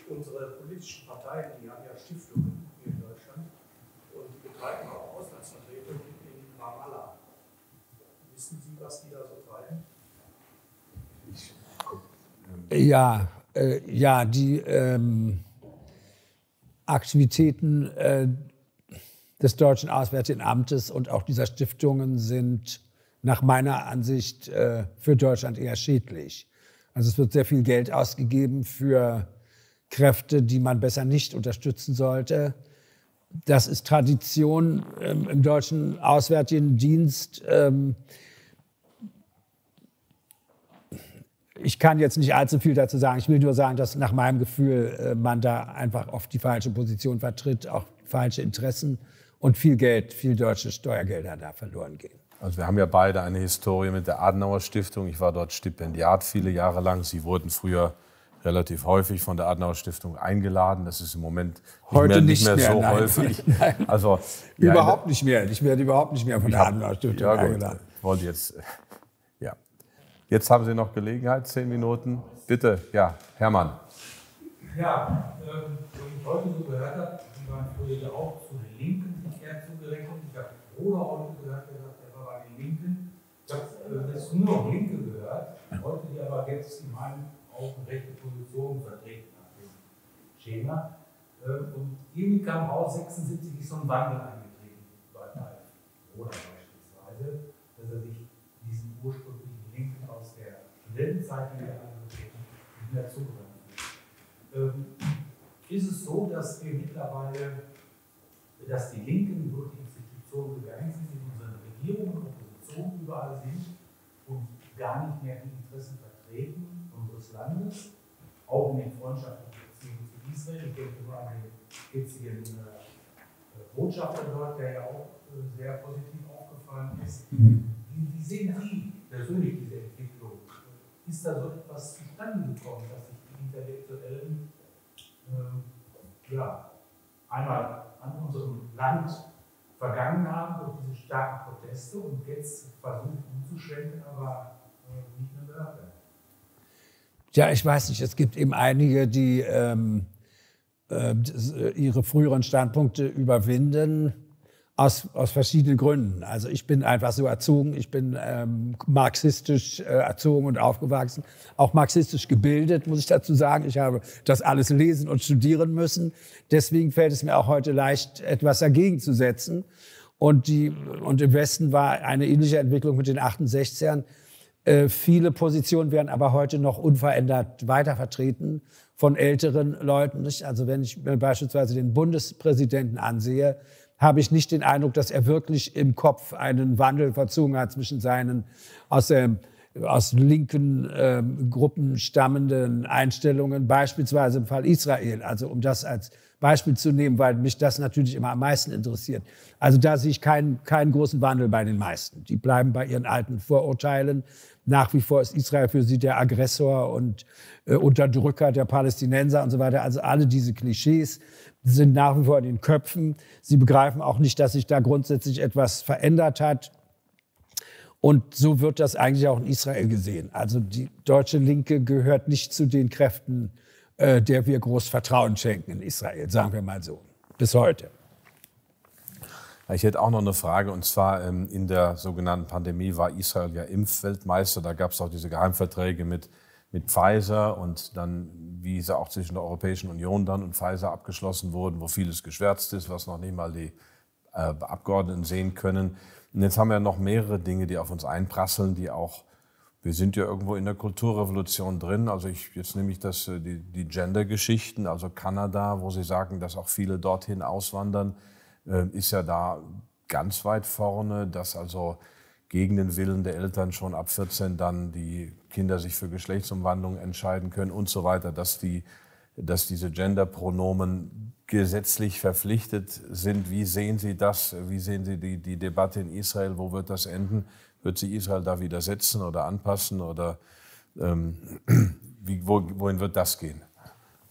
Unsere politischen Stiftungen hier in Deutschland und die betreiben auch Auslandsvertretungen in Ramallah. Wissen Sie, was die da so treiben? Ja, äh, ja, die ähm, Aktivitäten äh, des Deutschen Auswärtigen Amtes und auch dieser Stiftungen sind nach meiner Ansicht äh, für Deutschland eher schädlich. Also es wird sehr viel Geld ausgegeben für Kräfte, die man besser nicht unterstützen sollte. Das ist Tradition ähm, im deutschen Auswärtigen Dienst. Ähm, ich kann jetzt nicht allzu viel dazu sagen. Ich will nur sagen, dass nach meinem Gefühl äh, man da einfach oft die falsche Position vertritt, auch falsche Interessen und viel Geld, viel deutsche Steuergelder da verloren gehen. Also wir haben ja beide eine Historie mit der Adenauer Stiftung. Ich war dort Stipendiat viele Jahre lang. Sie wurden früher relativ häufig von der Adenauer Stiftung eingeladen. Das ist im Moment nicht Heute mehr, nicht mehr, mehr so nein, häufig. Nein. Also, überhaupt ja, nicht mehr. Ich werde überhaupt nicht mehr von der Adenauer Stiftung ja, eingeladen. Wollte jetzt, ja. Jetzt haben Sie noch Gelegenheit, zehn Minuten. Bitte, ja, Hermann. Ja, ähm, wenn ich heute so gehört habe, Sie waren früher ja auch zu den Linken eher zugerechnet. Ich habe Bruder heute gehört, der sagt, er war bei den Linken. Ich habe das nur noch Linke gehört. Heute, die aber jetzt die Meinung auch eine rechte Position vertreten nach dem Schema. Ähm, und irgendwie kam raus, 76 ist so ein Wandel eingetreten bei Oder beispielsweise, dass er sich diesen ursprünglichen Linken aus der Studentenzeit wieder angetreten nicht mehr zugewandt ähm, Ist es so, dass wir mittlerweile, dass die Linken durch die Institutionen gegangen sind, in unseren Regierungen und Oppositionen überall sind und gar nicht mehr die Interessen vertreten unseres Landes, auch in den freundschaftlichen Beziehungen zu Israel. Ich denke nur an den jetzigen äh, Botschafter dort, der ja auch äh, sehr positiv aufgefallen ist. Mhm. Wie, wie, sehen Sie persönlich diese Entwicklung? Ist da so etwas zustande gekommen, dass sich die Intellektuellen äh, ja, einmal an unserem Land vergangen haben durch diese starken Proteste und jetzt versuchen umzuschwenken, aber äh, nicht mehr gehört werden? Ja, ich weiß nicht. Es gibt eben einige, die ähm, äh, ihre früheren Standpunkte überwinden. aus, aus verschiedenen Gründen. Also ich bin einfach so erzogen, ich bin ähm, marxistisch äh, erzogen und aufgewachsen, auch marxistisch gebildet, muss ich dazu sagen. Ich habe das alles lesen und studieren müssen. Deswegen fällt es mir auch heute leicht, etwas dagegen zu setzen. Und, die, und im Westen war eine ähnliche Entwicklung mit den 68ern. Äh, viele Positionen werden aber heute noch unverändert weiter vertreten von älteren Leuten. Nicht? Also wenn ich mir beispielsweise den Bundespräsidenten ansehe, habe ich nicht den Eindruck, dass er wirklich im Kopf einen Wandel verzogen hat zwischen seinen aus der aus linken äh, Gruppen stammenden Einstellungen, beispielsweise im Fall Israel. Also um das als Beispiel zu nehmen, weil mich das natürlich immer am meisten interessiert. Also da sehe ich keinen, keinen großen Wandel bei den meisten. Die bleiben bei ihren alten Vorurteilen. Nach wie vor ist Israel für sie der Aggressor und äh, Unterdrücker der Palästinenser und so weiter. Also alle diese Klischees sind nach wie vor in den Köpfen. Sie begreifen auch nicht, dass sich da grundsätzlich etwas verändert hat. Und so wird das eigentlich auch in Israel gesehen. Also die deutsche Linke gehört nicht zu den Kräften, äh, der wir groß Vertrauen schenken in Israel, sagen wir mal so, bis heute. Ich hätte auch noch eine Frage, und zwar ähm, in der sogenannten Pandemie war Israel ja Impfweltmeister. Da gab es auch diese Geheimverträge mit mit Pfizer und dann, wie sie auch zwischen der Europäischen Union dann und Pfizer abgeschlossen wurden, wo vieles geschwärzt ist, was noch nicht mal die äh, Abgeordneten sehen können. Und jetzt haben wir noch mehrere Dinge, die auf uns einprasseln, die auch, wir sind ja irgendwo in der Kulturrevolution drin. Also ich, jetzt nehme ich das, äh, die, die Gender-Geschichten, also Kanada, wo Sie sagen, dass auch viele dorthin auswandern, äh, ist ja da ganz weit vorne, dass also gegen den Willen der Eltern schon ab 14 dann die Kinder sich für Geschlechtsumwandlung entscheiden können und so weiter, dass, die, dass diese Genderpronomen gesetzlich verpflichtet sind. Wie sehen Sie das? Wie sehen Sie die, die Debatte in Israel? Wo wird das enden? Wird sich Israel da widersetzen oder anpassen? Oder ähm, wie, wo, wohin wird das gehen?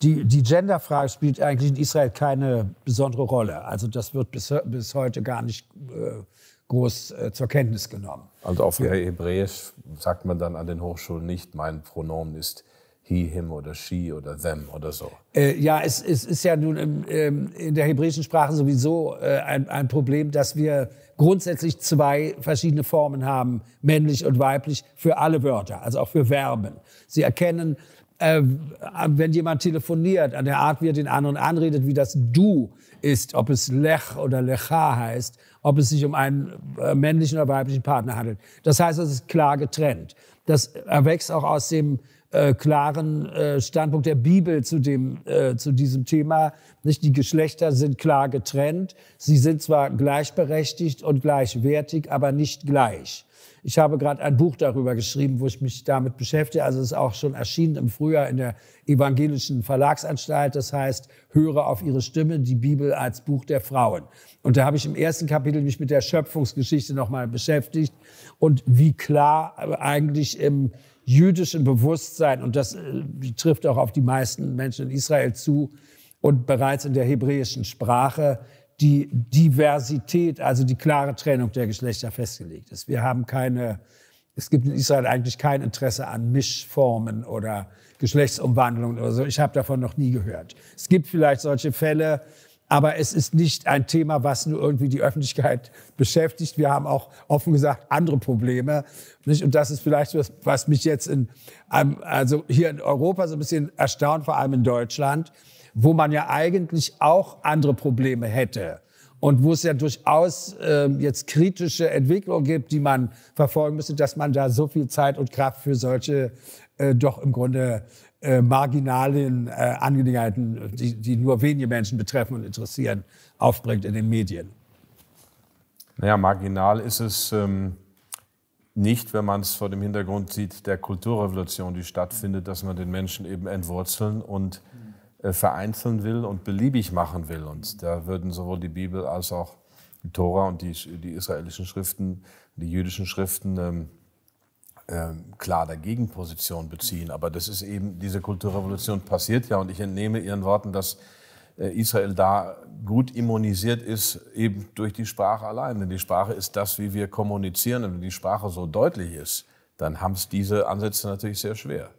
Die, die Genderfrage spielt eigentlich in Israel keine besondere Rolle. Also das wird bis, bis heute gar nicht äh, groß äh, zur Kenntnis genommen. Also auf Hebräisch sagt man dann an den Hochschulen nicht, mein Pronomen ist he, him oder she oder them oder so. Äh, ja, es, es, ist ja nun im, ähm, in der hebräischen Sprache sowieso äh, ein, ein, Problem, dass wir grundsätzlich zwei verschiedene Formen haben, männlich und weiblich, für alle Wörter, also auch für Verben. Sie erkennen, äh, wenn jemand telefoniert, an der Art, wie er den anderen anredet, wie das Du ist, ob es Lech oder Lecha heißt, ob es sich um einen äh, männlichen oder weiblichen Partner handelt. Das heißt, es ist klar getrennt. Das erwächst auch aus dem äh, klaren äh, Standpunkt der Bibel zu, dem, äh, zu diesem Thema. Nicht? Die Geschlechter sind klar getrennt. Sie sind zwar gleichberechtigt und gleichwertig, aber nicht gleich. Ich habe gerade ein Buch darüber geschrieben, wo ich mich damit beschäftige. Also es ist auch schon erschienen im Frühjahr in der evangelischen Verlagsanstalt. Das heißt, höre auf ihre Stimme, die Bibel als Buch der Frauen. Und da habe ich im ersten Kapitel mich mit der Schöpfungsgeschichte nochmal beschäftigt und wie klar eigentlich im jüdischen Bewusstsein, und das äh, trifft auch auf die meisten Menschen in Israel zu, und bereits in der hebräischen Sprache die Diversität, also die klare Trennung der Geschlechter festgelegt ist. Wir haben keine, es gibt in Israel eigentlich kein Interesse an Mischformen oder Geschlechtsumwandlungen oder so. Ich habe davon noch nie gehört. Es gibt vielleicht solche Fälle, aber es ist nicht ein Thema, was nur irgendwie die Öffentlichkeit beschäftigt. Wir haben auch offen gesagt andere Probleme. Und das ist vielleicht was, was mich jetzt in, also hier in Europa so ein bisschen erstaunt, vor allem in Deutschland wo man ja eigentlich auch andere Probleme hätte und wo es ja durchaus äh, jetzt kritische Entwicklungen gibt, die man verfolgen müsste, dass man da so viel Zeit und Kraft für solche äh, doch im Grunde äh, marginalen äh, Angelegenheiten, die, die nur wenige Menschen betreffen und interessieren, aufbringt in den Medien. Naja, marginal ist es ähm, nicht, wenn man es vor dem Hintergrund sieht der Kulturrevolution, die stattfindet, dass man den Menschen eben entwurzeln und äh, vereinzeln will und beliebig machen will. Und da würden sowohl die Bibel als auch die Tora und die, die israelischen Schriften, die jüdischen Schriften ähm, äh, klar dagegen Position beziehen. Aber das ist eben, diese Kulturrevolution passiert ja und ich entnehme Ihren Worten, dass äh, Israel da gut immunisiert ist, eben durch die Sprache allein. Denn die Sprache ist das, wie wir kommunizieren. Und wenn die Sprache so deutlich ist, dann haben es diese Ansätze natürlich sehr schwer.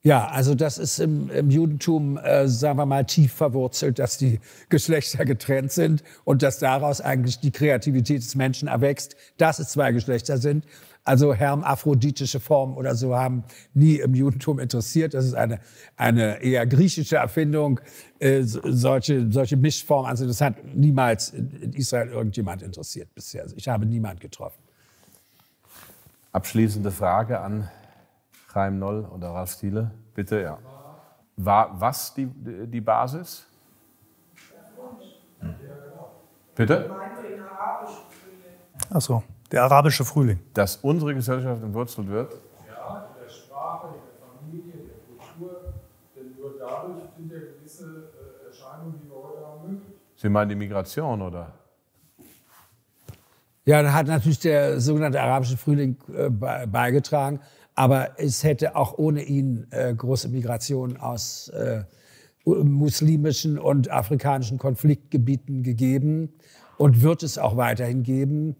Ja, also das ist im, im Judentum, äh, sagen wir mal, tief verwurzelt, dass die Geschlechter getrennt sind und dass daraus eigentlich die Kreativität des Menschen erwächst, dass es zwei Geschlechter sind. Also hermaphroditische Formen oder so haben nie im Judentum interessiert. Das ist eine, eine eher griechische Erfindung. Äh, solche, solche Mischformen, also das hat niemals in Israel irgendjemand interessiert bisher. Also ich habe niemand getroffen. Abschließende Frage an Chaim Noll oder Ralf Thiele, bitte, ja. War was die, die Basis? Bitte? Achso, der arabische Frühling. Dass unsere Gesellschaft entwurzelt wird? Ja, in der Sprache, in der Familie, in der Kultur. Denn nur dadurch sind ja gewisse äh, Erscheinungen, die wir heute haben, möglich. Sie meinen die Migration, oder? Ja, da hat natürlich der sogenannte arabische Frühling äh, beigetragen. Aber es hätte auch ohne ihn äh, große Migration aus äh, muslimischen und afrikanischen Konfliktgebieten gegeben und wird es auch weiterhin geben.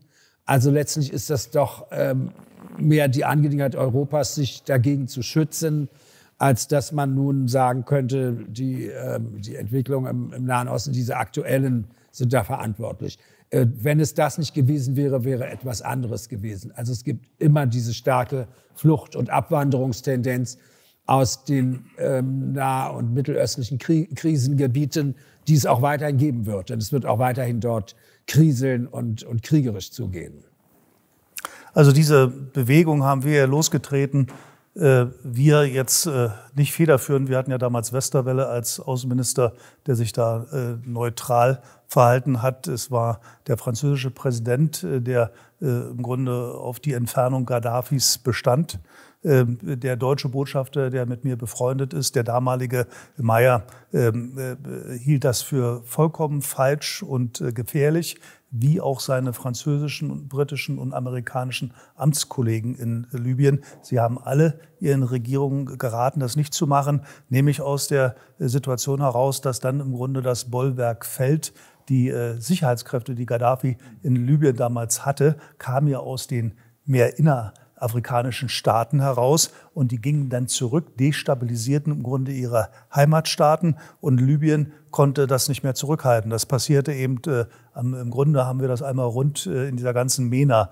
Also letztlich ist das doch ähm, mehr die Angelegenheit Europas, sich dagegen zu schützen, als dass man nun sagen könnte, die, ähm, die Entwicklung im, im Nahen Osten, diese aktuellen, sind da verantwortlich. Äh, wenn es das nicht gewesen wäre, wäre etwas anderes gewesen. Also es gibt immer diese starke Flucht- und Abwanderungstendenz aus den ähm, nah- und mittelöstlichen Kri Krisengebieten, die es auch weiterhin geben wird. Denn es wird auch weiterhin dort kriseln und, und kriegerisch zugehen. Also diese Bewegung haben wir losgetreten äh, wir jetzt äh, nicht federführend. Wir hatten ja damals Westerwelle als Außenminister, der sich da äh, neutral verhalten hat. Es war der französische Präsident, der im Grunde auf die Entfernung Gaddafis bestand. Ähm, der deutsche Botschafter, der mit mir befreundet ist, der damalige Meyer, ähm, hielt das für vollkommen falsch und gefährlich wie auch seine französischen, britischen und amerikanischen Amtskollegen in Libyen. Sie haben alle ihren Regierungen geraten, das nicht zu machen, nämlich aus der Situation heraus, dass dann im Grunde das Bollwerk fällt. Die äh, Sicherheitskräfte, die Gaddafi in Libyen damals hatte, kamen ja aus den mehr inner afrikanischen Staaten heraus und die gingen dann zurück, destabilisierten im Grunde ihre Heimatstaaten und Libyen konnte das nicht mehr zurückhalten. Das passierte eben, äh, im Grunde haben wir das einmal rund äh, in dieser ganzen MENA,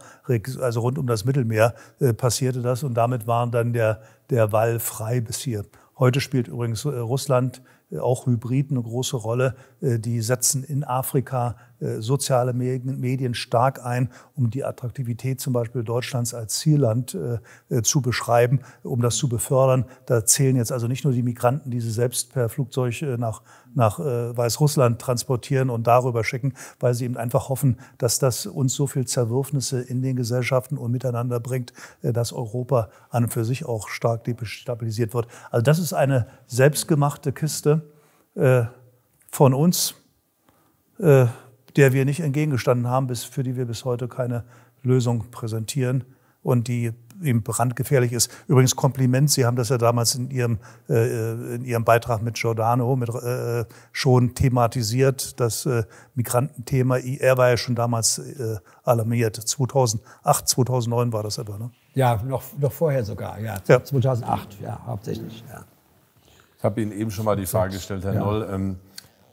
also rund um das Mittelmeer, äh, passierte das und damit waren dann der, der Wall frei bis hier. Heute spielt übrigens äh, Russland äh, auch Hybrid eine große Rolle. Äh, die setzen in Afrika soziale Medien stark ein, um die Attraktivität zum Beispiel Deutschlands als Zielland zu beschreiben, um das zu befördern. Da zählen jetzt also nicht nur die Migranten, die sie selbst per Flugzeug nach, nach Weißrussland transportieren und darüber schicken, weil sie eben einfach hoffen, dass das uns so viel Zerwürfnisse in den Gesellschaften und miteinander bringt, dass Europa an und für sich auch stark destabilisiert wird. Also das ist eine selbstgemachte Kiste äh, von uns, äh, der wir nicht entgegengestanden haben, bis, für die wir bis heute keine Lösung präsentieren und die ihm brandgefährlich ist. Übrigens Kompliment, Sie haben das ja damals in Ihrem, äh, in Ihrem Beitrag mit Giordano mit, äh, schon thematisiert, das äh, Migrantenthema. Er war ja schon damals äh, alarmiert. 2008, 2009 war das aber, ne? Ja, noch, noch vorher sogar, ja. ja. 2008, ja, hauptsächlich, ja. Ich habe Ihnen eben schon mal die Frage gestellt, Herr ja. Noll. Ähm,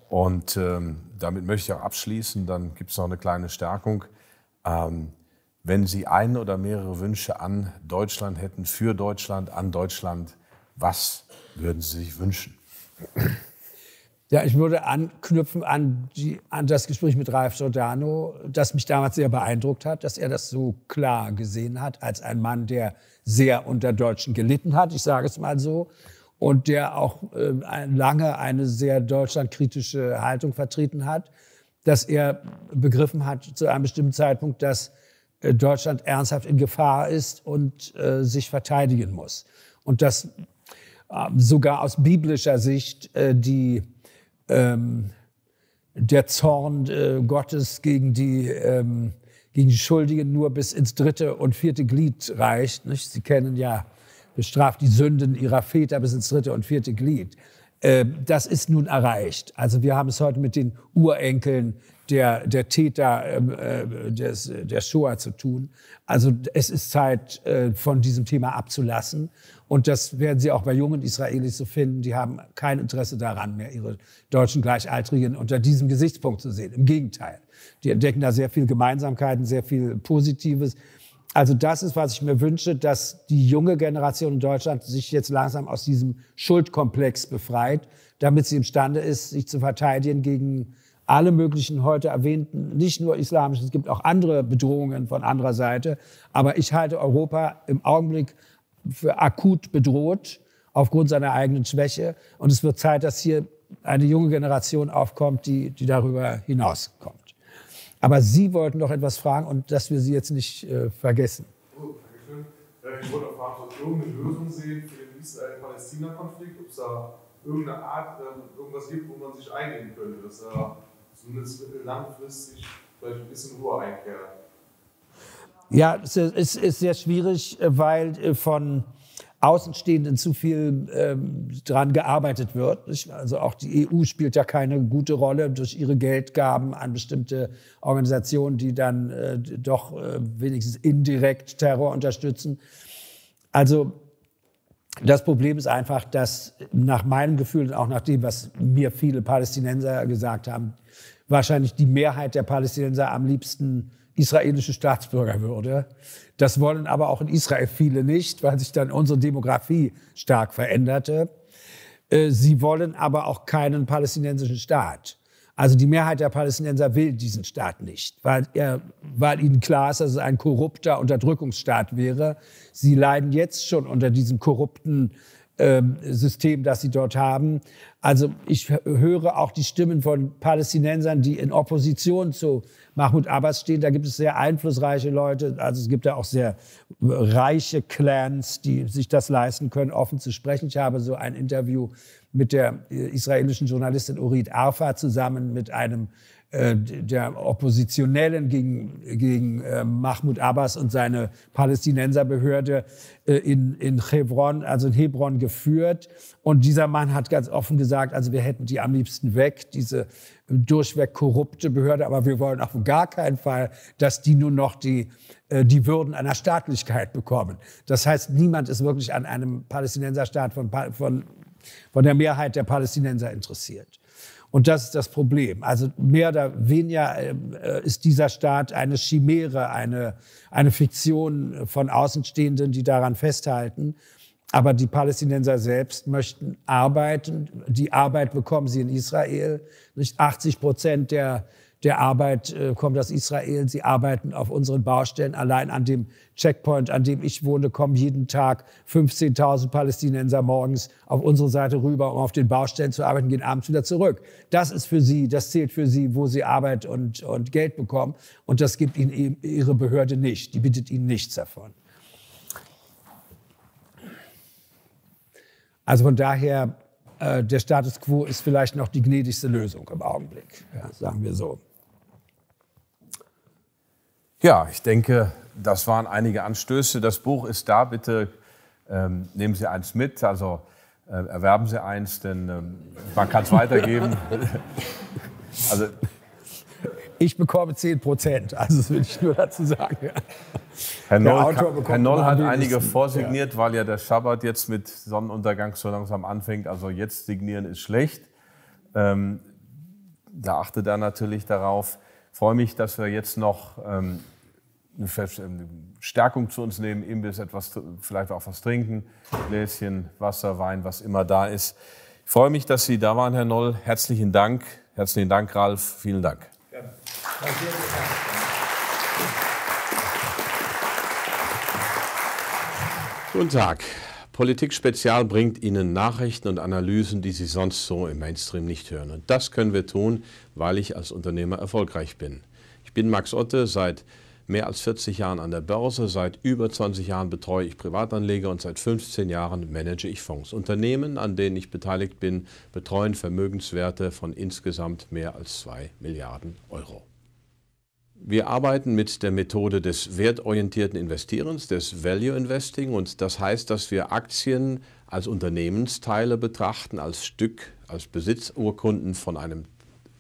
und ähm, damit möchte ich auch abschließen. Dann gibt es noch eine kleine Stärkung. Ähm, wenn Sie ein oder mehrere Wünsche an Deutschland hätten, für Deutschland, an Deutschland, was würden Sie sich wünschen? Ja, ich würde anknüpfen an, die, an das Gespräch mit Ralf Giordano, das mich damals sehr beeindruckt hat, dass er das so klar gesehen hat, als ein Mann, der sehr unter Deutschen gelitten hat, ich sage es mal so, und der auch äh, lange eine sehr deutschlandkritische Haltung vertreten hat, dass er begriffen hat zu einem bestimmten Zeitpunkt, dass äh, Deutschland ernsthaft in Gefahr ist und äh, sich verteidigen muss. Und dass äh, sogar aus biblischer Sicht äh, die, ähm, der Zorn äh, Gottes gegen die, ähm, gegen die Schuldigen nur bis ins dritte und vierte Glied reicht. Nicht? Sie kennen ja bestraft die Sünden ihrer Väter bis ins dritte und vierte Glied. Äh, das ist nun erreicht. Also wir haben es heute mit den Urenkeln der, der Täter ähm, äh, des, der Shoah zu tun. Also es ist Zeit, äh, von diesem Thema abzulassen. Und das werden Sie auch bei jungen Israelis so finden. Die haben kein Interesse daran, mehr ihre deutschen Gleichaltrigen unter diesem Gesichtspunkt zu sehen. Im Gegenteil. Die entdecken da sehr viel Gemeinsamkeiten, sehr viel Positives. Also das ist, was ich mir wünsche, dass die junge Generation in Deutschland sich jetzt langsam aus diesem Schuldkomplex befreit, damit sie imstande ist, sich zu verteidigen gegen alle möglichen heute erwähnten, nicht nur islamischen, es gibt auch andere Bedrohungen von anderer Seite. Aber ich halte Europa im Augenblick für akut bedroht aufgrund seiner eigenen Schwäche. Und es wird Zeit, dass hier eine junge Generation aufkommt, die, die darüber hinauskommt. Aber Sie wollten noch etwas fragen und dass wir Sie jetzt nicht äh, vergessen. Oh, Dankeschön. Äh, ich wollte auch fragen, ob es irgendeine Lösung sehen für den Israel-Palästina-Konflikt, ob es da irgendeine Art, äh, irgendwas gibt, wo man sich einigen könnte, dass da zumindest langfristig vielleicht ein bisschen Ruhe einkehrt. Ja, es ist, ist sehr schwierig, äh, weil äh, von Außenstehenden zu viel ähm, dran gearbeitet wird. Also auch die EU spielt ja keine gute Rolle durch ihre Geldgaben an bestimmte Organisationen, die dann äh, doch äh, wenigstens indirekt Terror unterstützen. Also das Problem ist einfach, dass nach meinem Gefühl und auch nach dem, was mir viele Palästinenser gesagt haben, wahrscheinlich die Mehrheit der Palästinenser am liebsten israelische Staatsbürger würde. Das wollen aber auch in Israel viele nicht, weil sich dann unsere Demografie stark veränderte. Äh, sie wollen aber auch keinen palästinensischen Staat. Also die Mehrheit der Palästinenser will diesen Staat nicht, weil, er, weil ihnen klar ist, dass es ein korrupter Unterdrückungsstaat wäre. Sie leiden jetzt schon unter diesem korrupten ähm, System, das sie dort haben. Also ich höre auch die Stimmen von Palästinensern, die in Opposition zu Mahmoud Abbas stehen. Da gibt es sehr einflussreiche Leute. Also es gibt ja auch sehr reiche Clans, die sich das leisten können, offen zu sprechen. Ich habe so ein Interview mit der israelischen Journalistin Urit Arfa zusammen mit einem äh, der Oppositionellen gegen, gegen äh, Mahmoud Abbas und seine Palästinenserbehörde äh, in, in Hebron, also in Hebron geführt. Und dieser Mann hat ganz offen gesagt, also wir hätten die am liebsten weg, diese durchweg korrupte Behörde, aber wir wollen auf gar keinen Fall, dass die nur noch die, äh, die Würden einer Staatlichkeit bekommen. Das heißt, niemand ist wirklich an einem Palästinenserstaat von, von, von der Mehrheit der Palästinenser interessiert. Und das ist das Problem. Also mehr oder weniger äh, ist dieser Staat eine Chimäre, eine, eine Fiktion von Außenstehenden, die daran festhalten. Aber die Palästinenser selbst möchten arbeiten. Die Arbeit bekommen sie in Israel. Nicht 80 Prozent der der Arbeit äh, kommt aus Israel. Sie arbeiten auf unseren Baustellen. Allein an dem Checkpoint, an dem ich wohne, kommen jeden Tag 15.000 Palästinenser morgens auf unsere Seite rüber, um auf den Baustellen zu arbeiten, gehen abends wieder zurück. Das ist für sie, das zählt für sie, wo sie Arbeit und, und Geld bekommen. Und das gibt ihnen ihre Behörde nicht. Die bietet ihnen nichts davon. Also von daher, äh, der Status quo ist vielleicht noch die gnädigste Lösung im Augenblick, ja, sagen wir so. Ja, ich denke, das waren einige Anstöße. Das Buch ist da. Bitte ähm, nehmen Sie eins mit. Also äh, erwerben Sie eins, denn ähm, man kann es weitergeben. also ich bekomme 10 Prozent, also das will ich nur dazu sagen. Herr Noll, Herr Noll hat einige vorsigniert, ja. weil ja der Schabbat jetzt mit Sonnenuntergang so langsam anfängt. Also jetzt signieren ist schlecht. Ähm, da achtet er natürlich darauf. Ich freue mich, dass wir jetzt noch ähm, eine Stärkung zu uns nehmen, Imbiss, etwas, vielleicht auch was trinken, Gläschen, Wasser, Wein, was immer da ist. Ich freue mich, dass Sie da waren, Herr Noll. Herzlichen Dank. Herzlichen Dank, Ralf. Vielen Dank. Guten Tag. Politik Spezial bringt Ihnen Nachrichten und Analysen, die Sie sonst so im Mainstream nicht hören. Und das können wir tun, weil ich als Unternehmer erfolgreich bin. Ich bin Max Otte, seit mehr als 40 Jahren an der Börse, seit über 20 Jahren betreue ich Privatanleger und seit 15 Jahren manage ich Fonds. Unternehmen, an denen ich beteiligt bin, betreuen Vermögenswerte von insgesamt mehr als 2 Milliarden Euro. Wir arbeiten mit der Methode des wertorientierten Investierens, des Value Investing. Und das heißt, dass wir Aktien als Unternehmensteile betrachten, als Stück, als Besitzurkunden von einem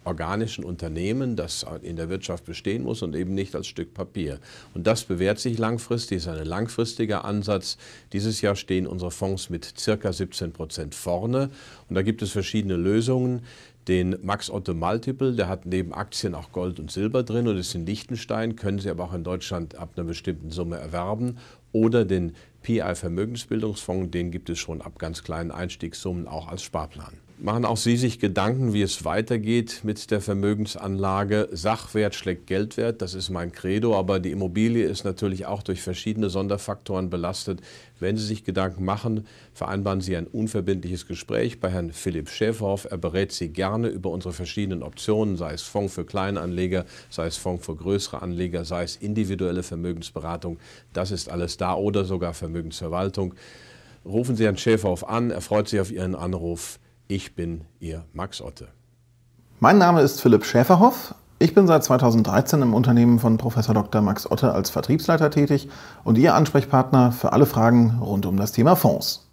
organischen Unternehmen, das in der Wirtschaft bestehen muss und eben nicht als Stück Papier. Und das bewährt sich langfristig, ist ein langfristiger Ansatz. Dieses Jahr stehen unsere Fonds mit circa 17 Prozent vorne. Und da gibt es verschiedene Lösungen den Max Otto Multiple, der hat neben Aktien auch Gold und Silber drin und ist in Liechtenstein, können Sie aber auch in Deutschland ab einer bestimmten Summe erwerben. Oder den PI Vermögensbildungsfonds, den gibt es schon ab ganz kleinen Einstiegssummen auch als Sparplan. Machen auch Sie sich Gedanken, wie es weitergeht mit der Vermögensanlage? Sachwert schlägt Geldwert, das ist mein Credo, aber die Immobilie ist natürlich auch durch verschiedene Sonderfaktoren belastet. Wenn Sie sich Gedanken machen, vereinbaren Sie ein unverbindliches Gespräch bei Herrn Philipp Schäferhoff. Er berät Sie gerne über unsere verschiedenen Optionen, sei es Fonds für Kleinanleger, sei es Fonds für größere Anleger, sei es individuelle Vermögensberatung. Das ist alles da oder sogar Vermögensverwaltung. Rufen Sie Herrn Schäferhoff an, er freut sich auf Ihren Anruf. Ich bin Ihr Max Otte. Mein Name ist Philipp Schäferhoff. Ich bin seit 2013 im Unternehmen von Prof. Dr. Max Otte als Vertriebsleiter tätig und Ihr Ansprechpartner für alle Fragen rund um das Thema Fonds.